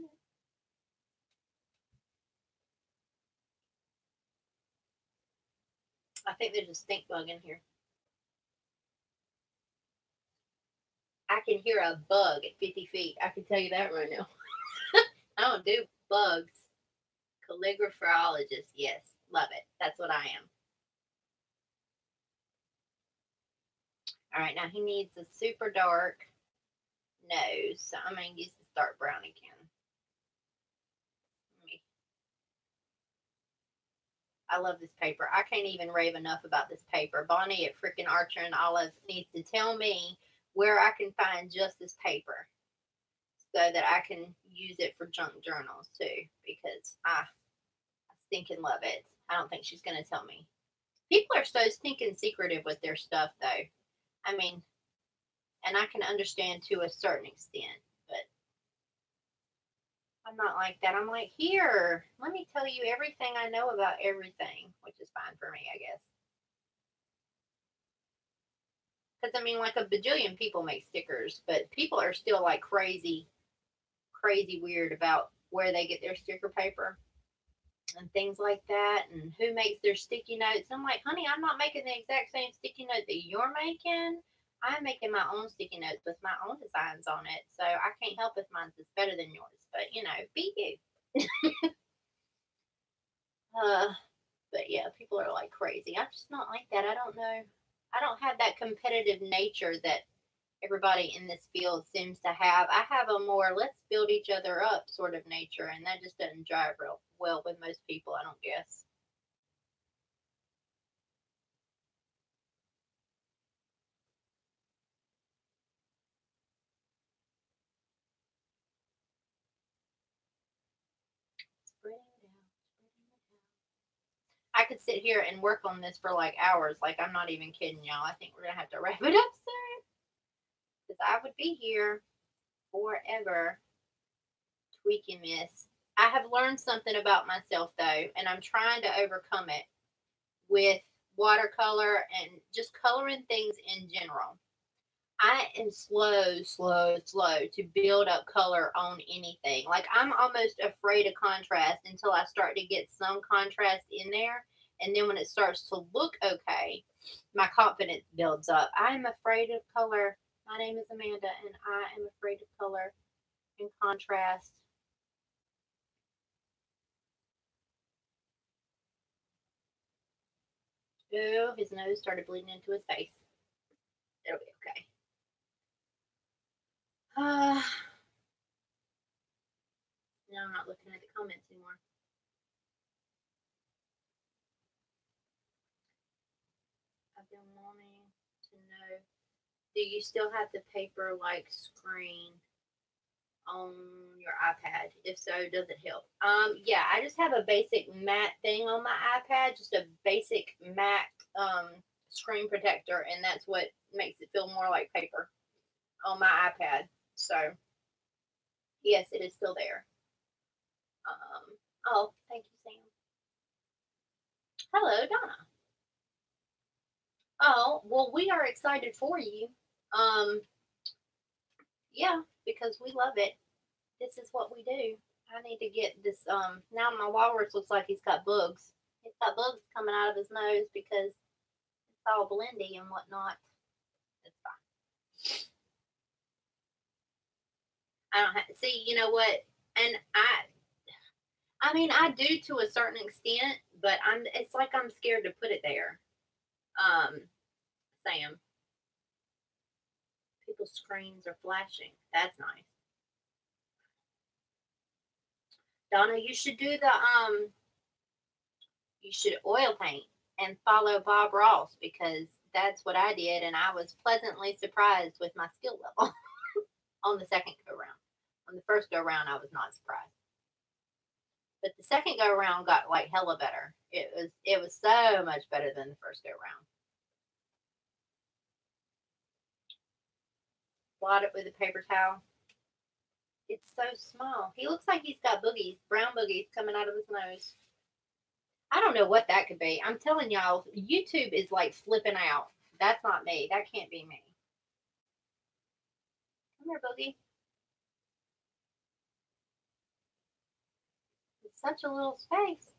I think there's a stink bug in here. I can hear a bug at 50 feet. I can tell you that right now. I don't do bugs. Calligrapherologist. Yes. Love it. That's what I am. All right. Now he needs a super dark nose. So I'm going to use this dark brown again. Let me- I love this paper. I can't even rave enough about this paper. Bonnie at freaking Archer and Olive needs to tell me where I can find just this paper so that I can use it for junk journals too because I, I stinking love it. I don't think she's going to tell me. People are so stinking secretive with their stuff though. I mean, and I can understand to a certain extent, I'm not like that. I'm like, here, let me tell you everything I know about everything, which is fine for me, I guess. Because I mean, like a bajillion people make stickers, but people are still like crazy, crazy weird about where they get their sticker paper and things like that, and who makes their sticky notes. I'm like, honey, I'm not making the exact same sticky note that you're making. I'm making my own sticky notes with my own designs on it, so I can't help if mine's is better than yours. But you know, be you. uh, but yeah, people are like crazy. I'm just not like that. I don't know. I don't have that competitive nature that everybody in this field seems to have. I have a more let's build each other up sort of nature, and that just doesn't drive real well with most people, I don't guess. Spreading it out, spreading it out. I could sit here and work on this for like hours. Like I'm not even kidding y'all. I think we're gonna have to wrap it up soon. Because I would be here forever tweaking this. I have learned something about myself though, and I'm trying to overcome it with watercolor and just coloring things in general. I am slow, slow, slow to build up color on anything. Like I'm almost afraid of contrast until I start to get some contrast in there. And then when it starts to look okay, my confidence builds up. I'm afraid of color. My name is Amanda, and I am afraid of color in contrast. Oh, his nose started bleeding into his face. It'll be okay. Uh, now I'm not looking at the comments anymore. I've been wanting to know do you still have the paper like screen on your iPad? If so, does it help? Um, yeah, I just have a basic matte thing on my iPad, just a basic matte um, screen protector, and that's what makes it feel more like paper on my iPad. So, yes, it is still there. Um, oh, thank you, Sam. Hello, Donna. Oh, well, we are excited for you. Um, yeah, because we love it. This is what we do. I need to get this. Um, now my walrus looks like he's got bugs. He's got bugs coming out of his nose because it's all blendy and whatnot. It's fine. I don't have see. You know what? And I, I mean, I do to a certain extent, but I'm. It's like I'm scared to put it there. Um, Sam. People's screens are flashing. That's nice. Donna, you should do the um you should oil paint and follow Bob Ross because that's what I did and I was pleasantly surprised with my skill level on the second go round. On the first go round I was not surprised. But the second go round got like hella better. It was it was so much better than the first go round. Blot it with a paper towel. It's so small. He looks like he's got boogies, brown boogies coming out of his nose. I don't know what that could be. I'm telling y'all, YouTube is like flipping out. That's not me. That can't be me. Come here, Boogie. It's such a little space.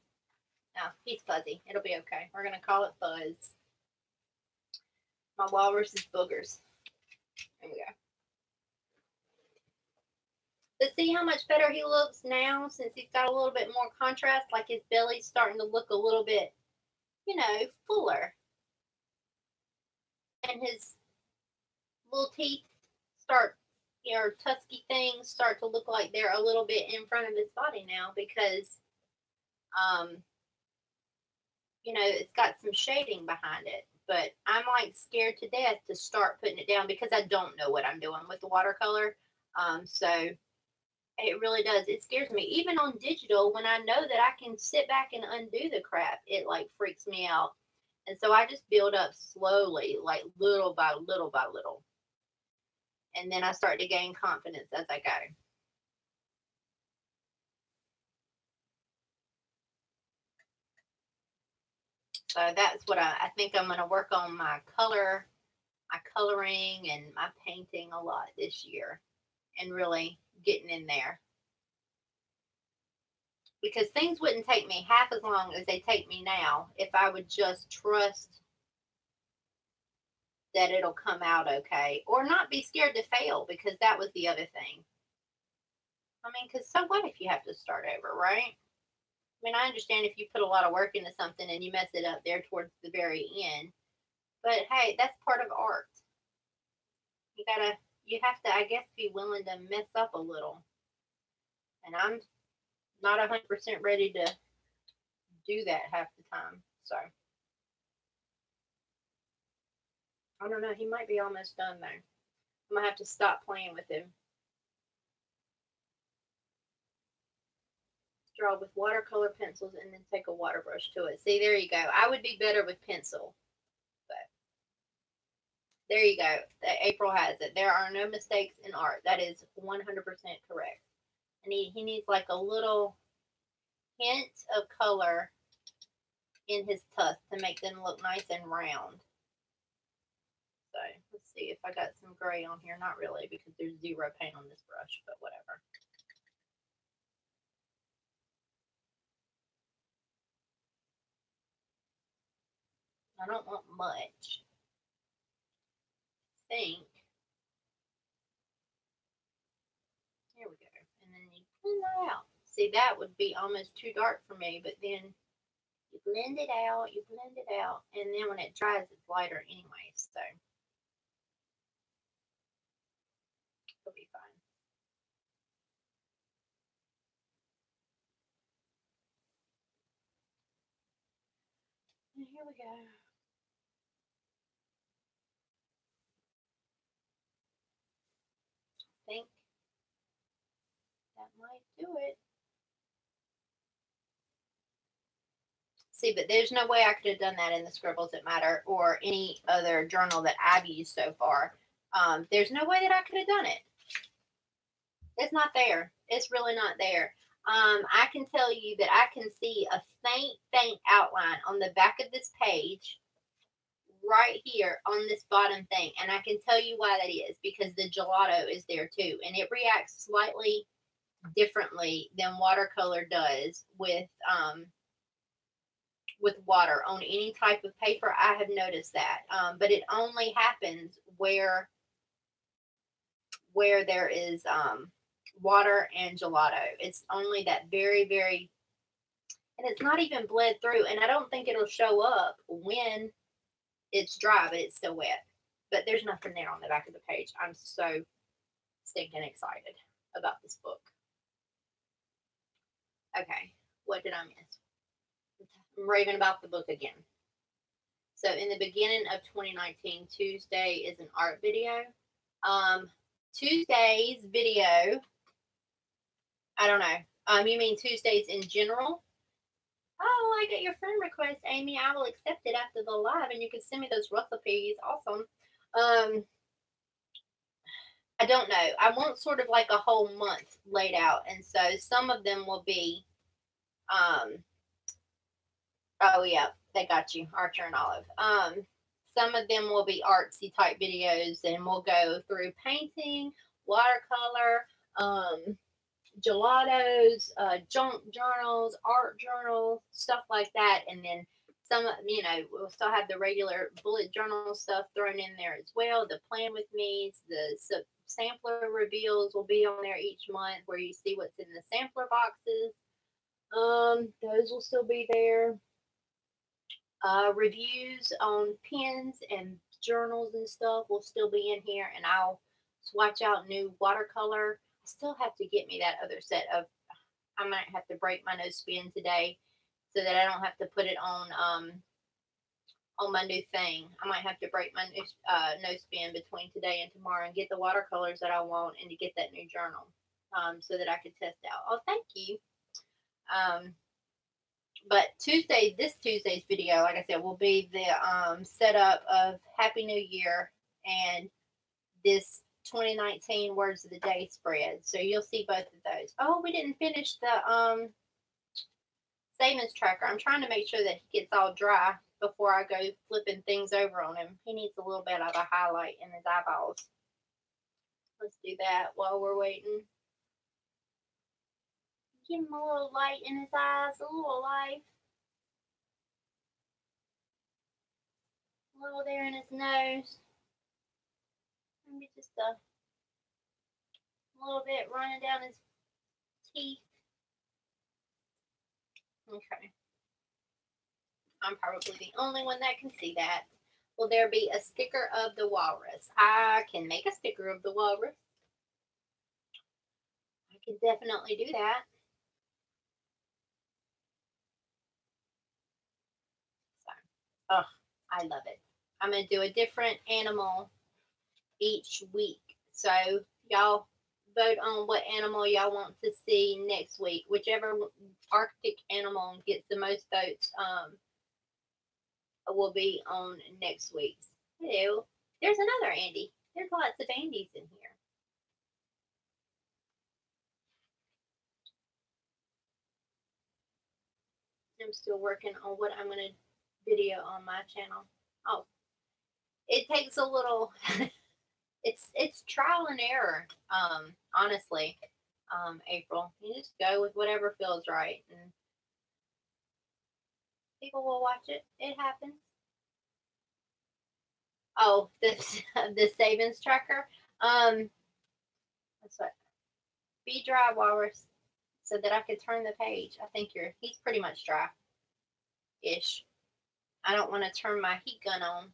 No, he's fuzzy. It'll be okay. We're going to call it Fuzz. My walrus is boogers. There we go. But see how much better he looks now since he's got a little bit more contrast, like his belly's starting to look a little bit, you know, fuller. And his little teeth start, you know, tusky things start to look like they're a little bit in front of his body now because, um, you know, it's got some shading behind it. But I'm like scared to death to start putting it down because I don't know what I'm doing with the watercolor. Um, so it really does. It scares me. Even on digital, when I know that I can sit back and undo the crap, it like freaks me out. And so I just build up slowly, like little by little by little. And then I start to gain confidence as I go. So that's what I, I think I'm going to work on my color, my coloring, and my painting a lot this year and really getting in there. Because things wouldn't take me half as long as they take me now if I would just trust that it'll come out okay or not be scared to fail because that was the other thing. I mean, because so what if you have to start over, right? I mean, I understand if you put a lot of work into something and you mess it up there towards the very end, but hey, that's part of art. You gotta you have to, I guess, be willing to mess up a little. And I'm not a 100% ready to do that half the time. So, I don't know. He might be almost done though. I'm going to have to stop playing with him. Draw with watercolor pencils and then take a water brush to it. See, there you go. I would be better with pencil. There you go. April has it. There are no mistakes in art. That is 100% correct. And he, he needs like a little hint of color in his tusks to make them look nice and round. So let's see if I got some gray on here. Not really because there's zero paint on this brush, but whatever. I don't want much. Think. There we go. And then you clean that out. See, that would be almost too dark for me, but then you blend it out, you blend it out, and then when it dries, it's lighter anyway, so it'll be fine. Here we go. think that might do it. See, but there's no way I could have done that in the Scribbles That Matter or any other journal that I've used so far. Um, there's no way that I could have done it. It's not there. It's really not there. Um, I can tell you that I can see a faint, faint outline on the back of this page right here on this bottom thing. And I can tell you why that is because the gelato is there too. And it reacts slightly differently than watercolor does with um, with water on any type of paper. I have noticed that. Um, but it only happens where where there is um, water and gelato. It's only that very, very and it's not even bled through. And I don't think it'll show up when it's dry, but it's still wet. But there's nothing there on the back of the page. I'm so stinking excited about this book. Okay, what did I miss? I'm raving about the book again. So in the beginning of 2019, Tuesday is an art video. Um, Tuesday's video, I don't know. Um, you mean Tuesdays in general? Oh, I get your friend request, Amy. I will accept it after the live, and you can send me those recipes. Awesome. Um, I don't know. I want sort of like a whole month laid out, and so some of them will be. Um. Oh yeah, they got you, Archer and Olive. Um, some of them will be artsy type videos, and we'll go through painting, watercolor, um, gelatos, uh, junk journals, art journals, stuff like that. And then some, you know, we'll still have the regular bullet journal stuff thrown in there as well. The plan with me, the sampler reveals will be on there each month where you see what's in the sampler boxes. Um, those will still be there. Uh, reviews on pens and journals and stuff will still be in here, and I'll swatch out new watercolor I still have to get me that other set of. I might have to break my no spend today, so that I don't have to put it on um on my new thing. I might have to break my new uh, no spend between today and tomorrow and get the watercolors that I want and to get that new journal um, so that I could test out. Oh, thank you. Um, but Tuesday, this Tuesday's video, like I said, will be the um, setup of Happy New Year and this 2019 words of the day spread. So you'll see both of those. Oh, we didn't finish the um savings tracker. I'm trying to make sure that he gets all dry before I go flipping things over on him. He needs a little bit of a highlight in his eyeballs. Let's do that while we're waiting. Give him a little light in his eyes, a little life. A little there in his nose. Maybe just a little bit running down his teeth. Okay. I'm probably the only one that can see that. Will there be a sticker of the walrus? I can make a sticker of the walrus. I can definitely do that. Oh, I love it. I'm going to do a different animal each week. So y'all vote on what animal y'all want to see next week. Whichever Arctic animal gets the most votes um, will be on next week's. Hello. There's another Andy. There's lots of Andys in here. I'm still working on what I'm going to video on my channel. Oh, it takes a little it's it's trial and error. Um, honestly, um, April, you just go with whatever feels right, and people will watch it. It happens. Oh, the the savings tracker. Um, that's what. Be dry, Walrus, so that I could turn the page. I think you're. He's pretty much dry. Ish. I don't want to turn my heat gun on.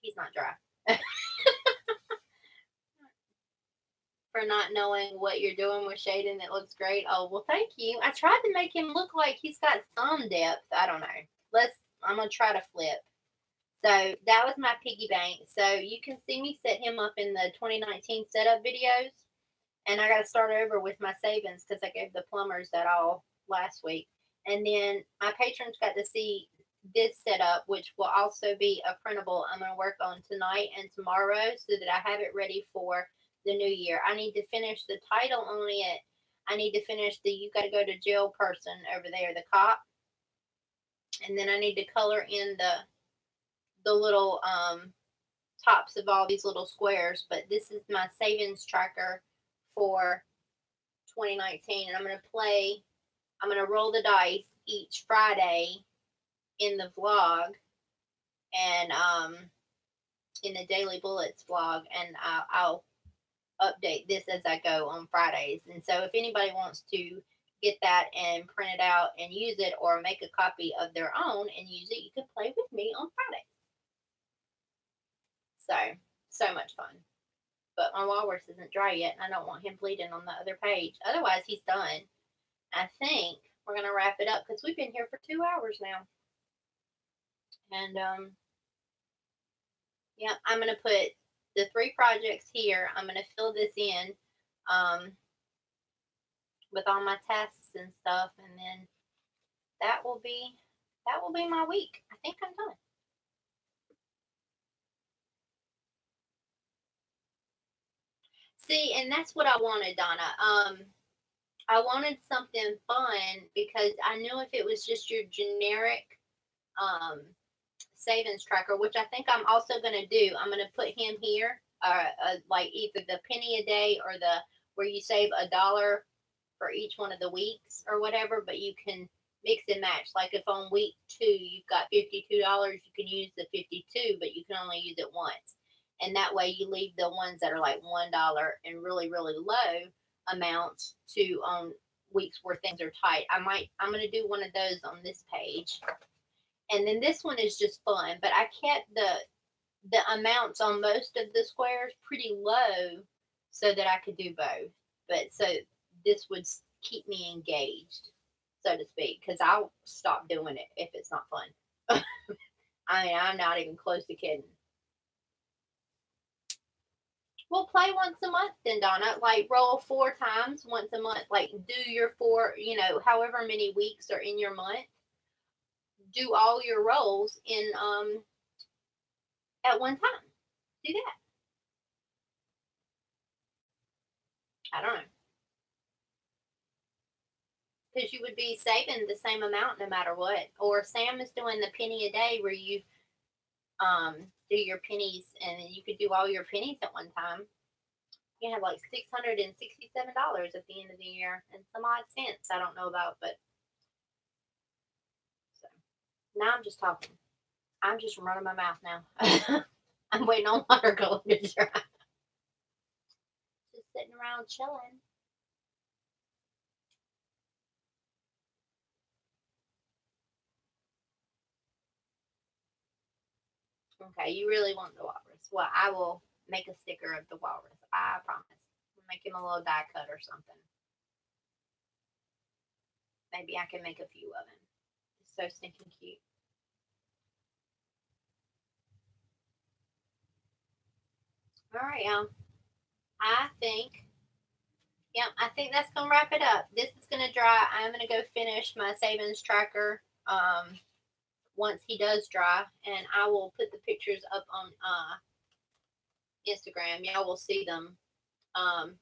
He's not dry. For not knowing what you're doing with shading, it looks great. Oh well, thank you. I tried to make him look like he's got some depth. I don't know. Let's. I'm gonna try to flip. So that was my piggy bank. So you can see me set him up in the 2019 setup videos. And I got to start over with my savings because I gave the plumbers that all last week. And then my patrons got to see this setup, which will also be a printable I'm going to work on tonight and tomorrow so that I have it ready for the new year. I need to finish the title on it. I need to finish the you got to go to jail person over there, the cop. And then I need to color in the the little um, tops of all these little squares, but this is my savings tracker for 2019. And I'm going to play, I'm going to roll the dice each Friday in the vlog and um, in the Daily Bullets vlog. And I'll, I'll update this as I go on Fridays. And so if anybody wants to get that and print it out and use it or make a copy of their own and use it, you can play with me on Fridays. So, so much fun. But my walrus isn't dry yet, and I don't want him bleeding on the other page. Otherwise, he's done. I think we're going to wrap it up because we've been here for two hours now. And, um, yeah, I'm going to put the three projects here. I'm going to fill this in um, with all my tests and stuff. And then that will be, that will be my week. I think I'm done. See, and that's what I wanted, Donna. Um, I wanted something fun because I knew if it was just your generic um, savings tracker, which I think I'm also going to do, I'm going to put him here, uh, uh, like either the penny a day or the where you save a dollar for each one of the weeks or whatever, but you can mix and match. Like if on week two you've got $52, you can use the 52, but you can only use it once. And that way you leave the ones that are like one dollar and really really low amounts to on weeks where things are tight. I might i'm going to do one of those on this page and then this one is just fun but i kept the the amounts on most of the squares pretty low so that i could do both. But so this would keep me engaged so to speak because i'll stop doing it if it's not fun. I mean i'm not even close to kidding. We'll play once a month then donna like roll four times once a month like do your four you know however many weeks are in your month do all your rolls in um at one time do that i don't know because you would be saving the same amount no matter what or sam is doing the penny a day where you um do your pennies and you could do all your pennies at one time. You have like six hundred and sixty-seven dollars at the end of the year and some odd cents. I don't know about, but now I'm just talking. I'm just running my mouth now. I'm waiting on water going to dry. Just sitting around chilling. Okay, you really want the walrus. Well, I will make a sticker of the walrus. I promise. Make him a little die cut or something. Maybe I can make a few of him. He's so stinking cute. All right, y'all. I think, yeah, I think that's going to wrap it up. This is going to dry. I'm going to go finish my savings tracker. Um, once he does dry, and I will put the pictures up on uh, Instagram. Y'all will see them. Um,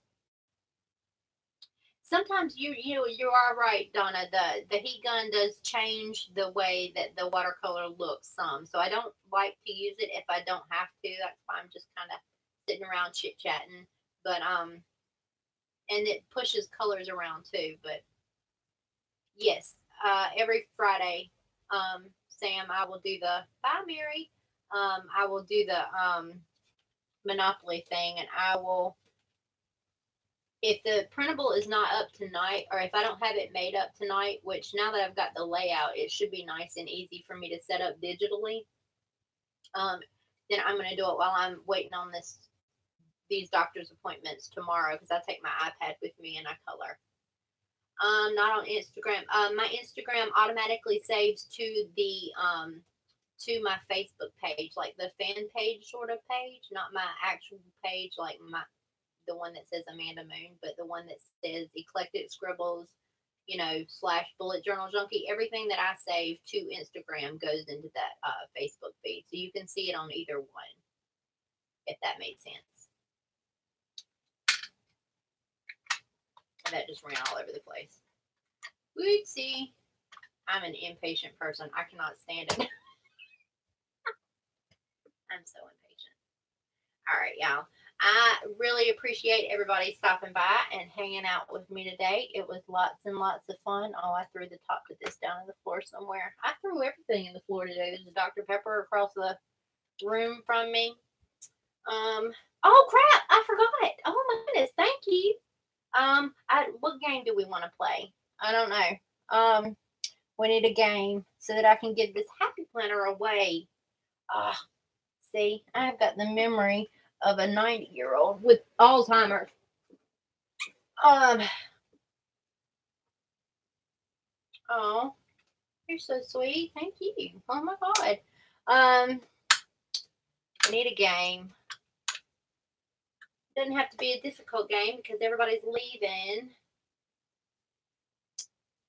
sometimes you you you are right, Donna. The the heat gun does change the way that the watercolor looks some. So I don't like to use it if I don't have to. That's why I'm just kind of sitting around chit chatting. But um, and it pushes colors around too. But yes, uh, every Friday, um, Sam, I will do the bye, Mary. um, I will do the um, Monopoly thing, and I will. If the printable is not up tonight, or if I don't have it made up tonight, which now that I've got the layout, it should be nice and easy for me to set up digitally. Um, then I'm going to do it while I'm waiting on this these doctor's appointments tomorrow because I take my iPad with me and I color. Um, not on Instagram. Um, my Instagram automatically saves to the um to my Facebook page, like the fan page sort of page, not my actual page, like my the one that says Amanda Moon, but the one that says Eclectic Scribbles, you know, slash Bullet Journal Junkie. Everything that I save to Instagram goes into that uh, Facebook feed, so you can see it on either one, if that made sense. And that just ran all over the place. Whoopsie. I'm an impatient person. I cannot stand it. I'm so impatient. All right, y'all. I really appreciate everybody stopping by and hanging out with me today. It was lots and lots of fun. Oh, I threw the top of this down on the floor somewhere. I threw everything in the floor today. There's a Dr. Pepper across the room from me. Um, oh crap, I forgot. Oh my goodness, thank you. Um, what game do we want to play? I don't know. Um, we need a game so that I can give this happy planner away. Ah, see, I've got the memory of a 90 year old with Alzheimer's. Um, oh, you're so sweet. Thank you. Oh my God. Um, I need a game. Doesn't have to be a difficult game because everybody's leaving.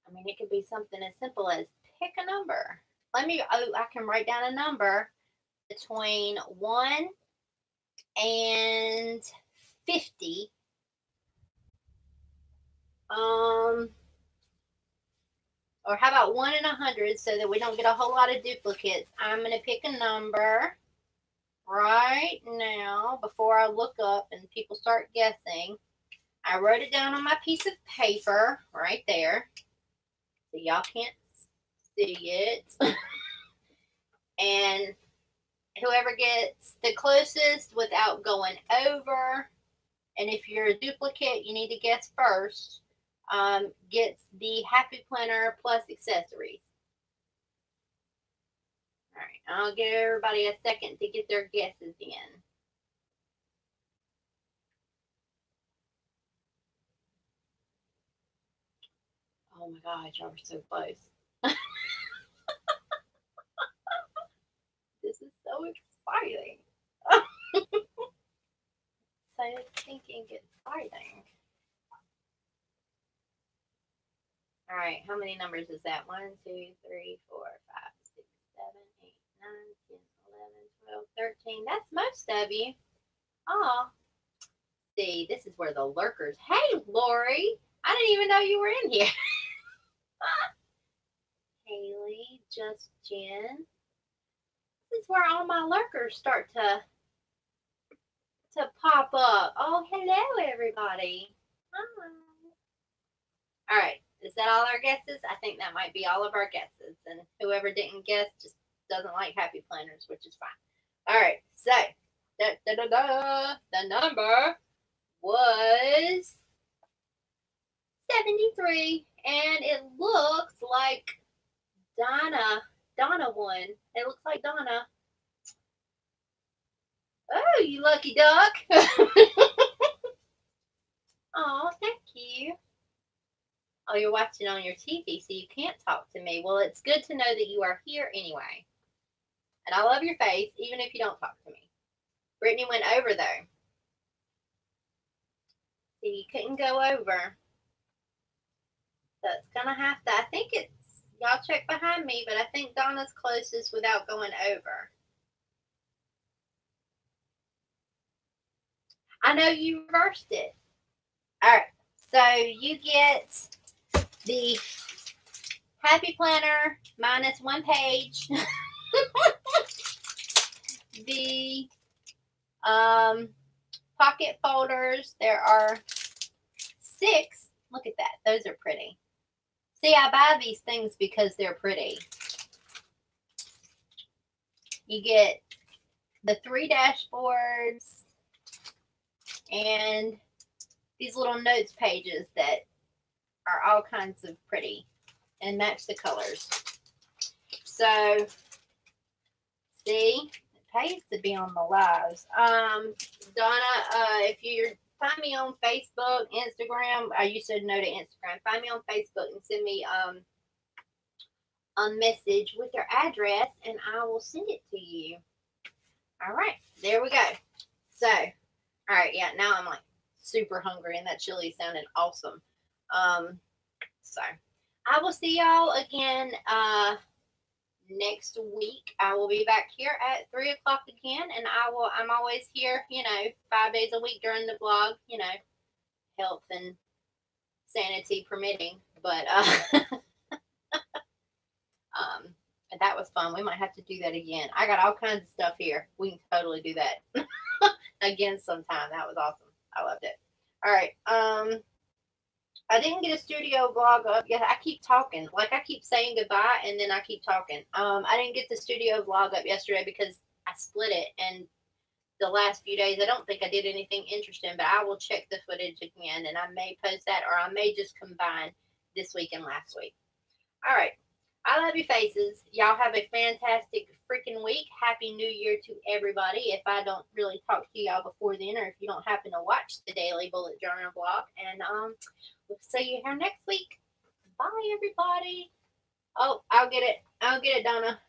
I mean, it could be something as simple as pick a number. Let me, oh, I can write down a number between 1 and 50. Um, or how about 1 and a 100 so that we don't get a whole lot of duplicates? I'm going to pick a number right now before I look up and people start guessing. I wrote it down on my piece of paper right there. So y'all can't see it. and whoever gets the closest without going over, and if you're a duplicate, you need to guess first, um, gets the Happy Planner plus accessories. I'll give everybody a second to get their guesses in. Oh my gosh, y'all are so close. this is so exciting. so thinking exciting. All right, how many numbers is that? One, two, three, four, five, six, seven, nine, ten, eleven, twelve, thirteen. That's most of you. Oh, see, this is where the lurkers. Hey, Lori, I didn't even know you were in here. Haley, just Jen. This is where all my lurkers start to to pop up. Oh, hello, everybody. Hi. All right. Is that all our guesses? I think that might be all of our guesses. And whoever didn't guess just doesn't like happy planners, which is fine. All right. So, da, da, da, da, the number was 73. And it looks like Donna. Donna won. It looks like Donna. Oh, you lucky duck. oh, thank you. Oh, you're watching on your TV, so you can't talk to me. Well, it's good to know that you are here anyway. And I love your face, even if you don't talk to me. Brittany went over though. See, you couldn't go over. So it's gonna have to. I think it's y'all check behind me, but I think Donna's closest without going over. I know you reversed it. All right, so you get the Happy Planner minus one page. the um, pocket folders, there are six. Look at that. Those are pretty. See, I buy these things because they're pretty. You get the three dashboards and these little notes pages that are all kinds of pretty and match the colors. So, see, pays to be on the lives. Um, Donna, uh, if you find me on Facebook, Instagram, I used to know to Instagram. Find me on Facebook and send me um a message with your address, and I will send it to you. All right, there we go. So, all right, yeah, now I'm like super hungry, and that chili sounded awesome. Um, so I will see y'all again uh next week. I will be back here at three o'clock again, and I will. I'm always here, you know, five days a week during the vlog, you know, health and sanity permitting. But uh, um, that was fun. We might have to do that again. I got all kinds of stuff here. We can totally do that again sometime. That was awesome. I loved it. All right. Um. I didn't get a studio vlog up yet. I keep talking. Like I keep saying goodbye and then I keep talking. Um, I didn't get the studio vlog up yesterday because I split it and the last few days I don't think I did anything interesting, but I will check the footage again and I may post that or I may just combine this week and last week. All right. I love you faces. Y'all have a fantastic freaking week. Happy New Year to everybody. If I don't really talk to y'all before then, or if you don't happen to watch the Daily Bullet Journal vlog, and um, we'll see you here next week. Bye, everybody. Oh, I'll get it. I'll get it, Donna.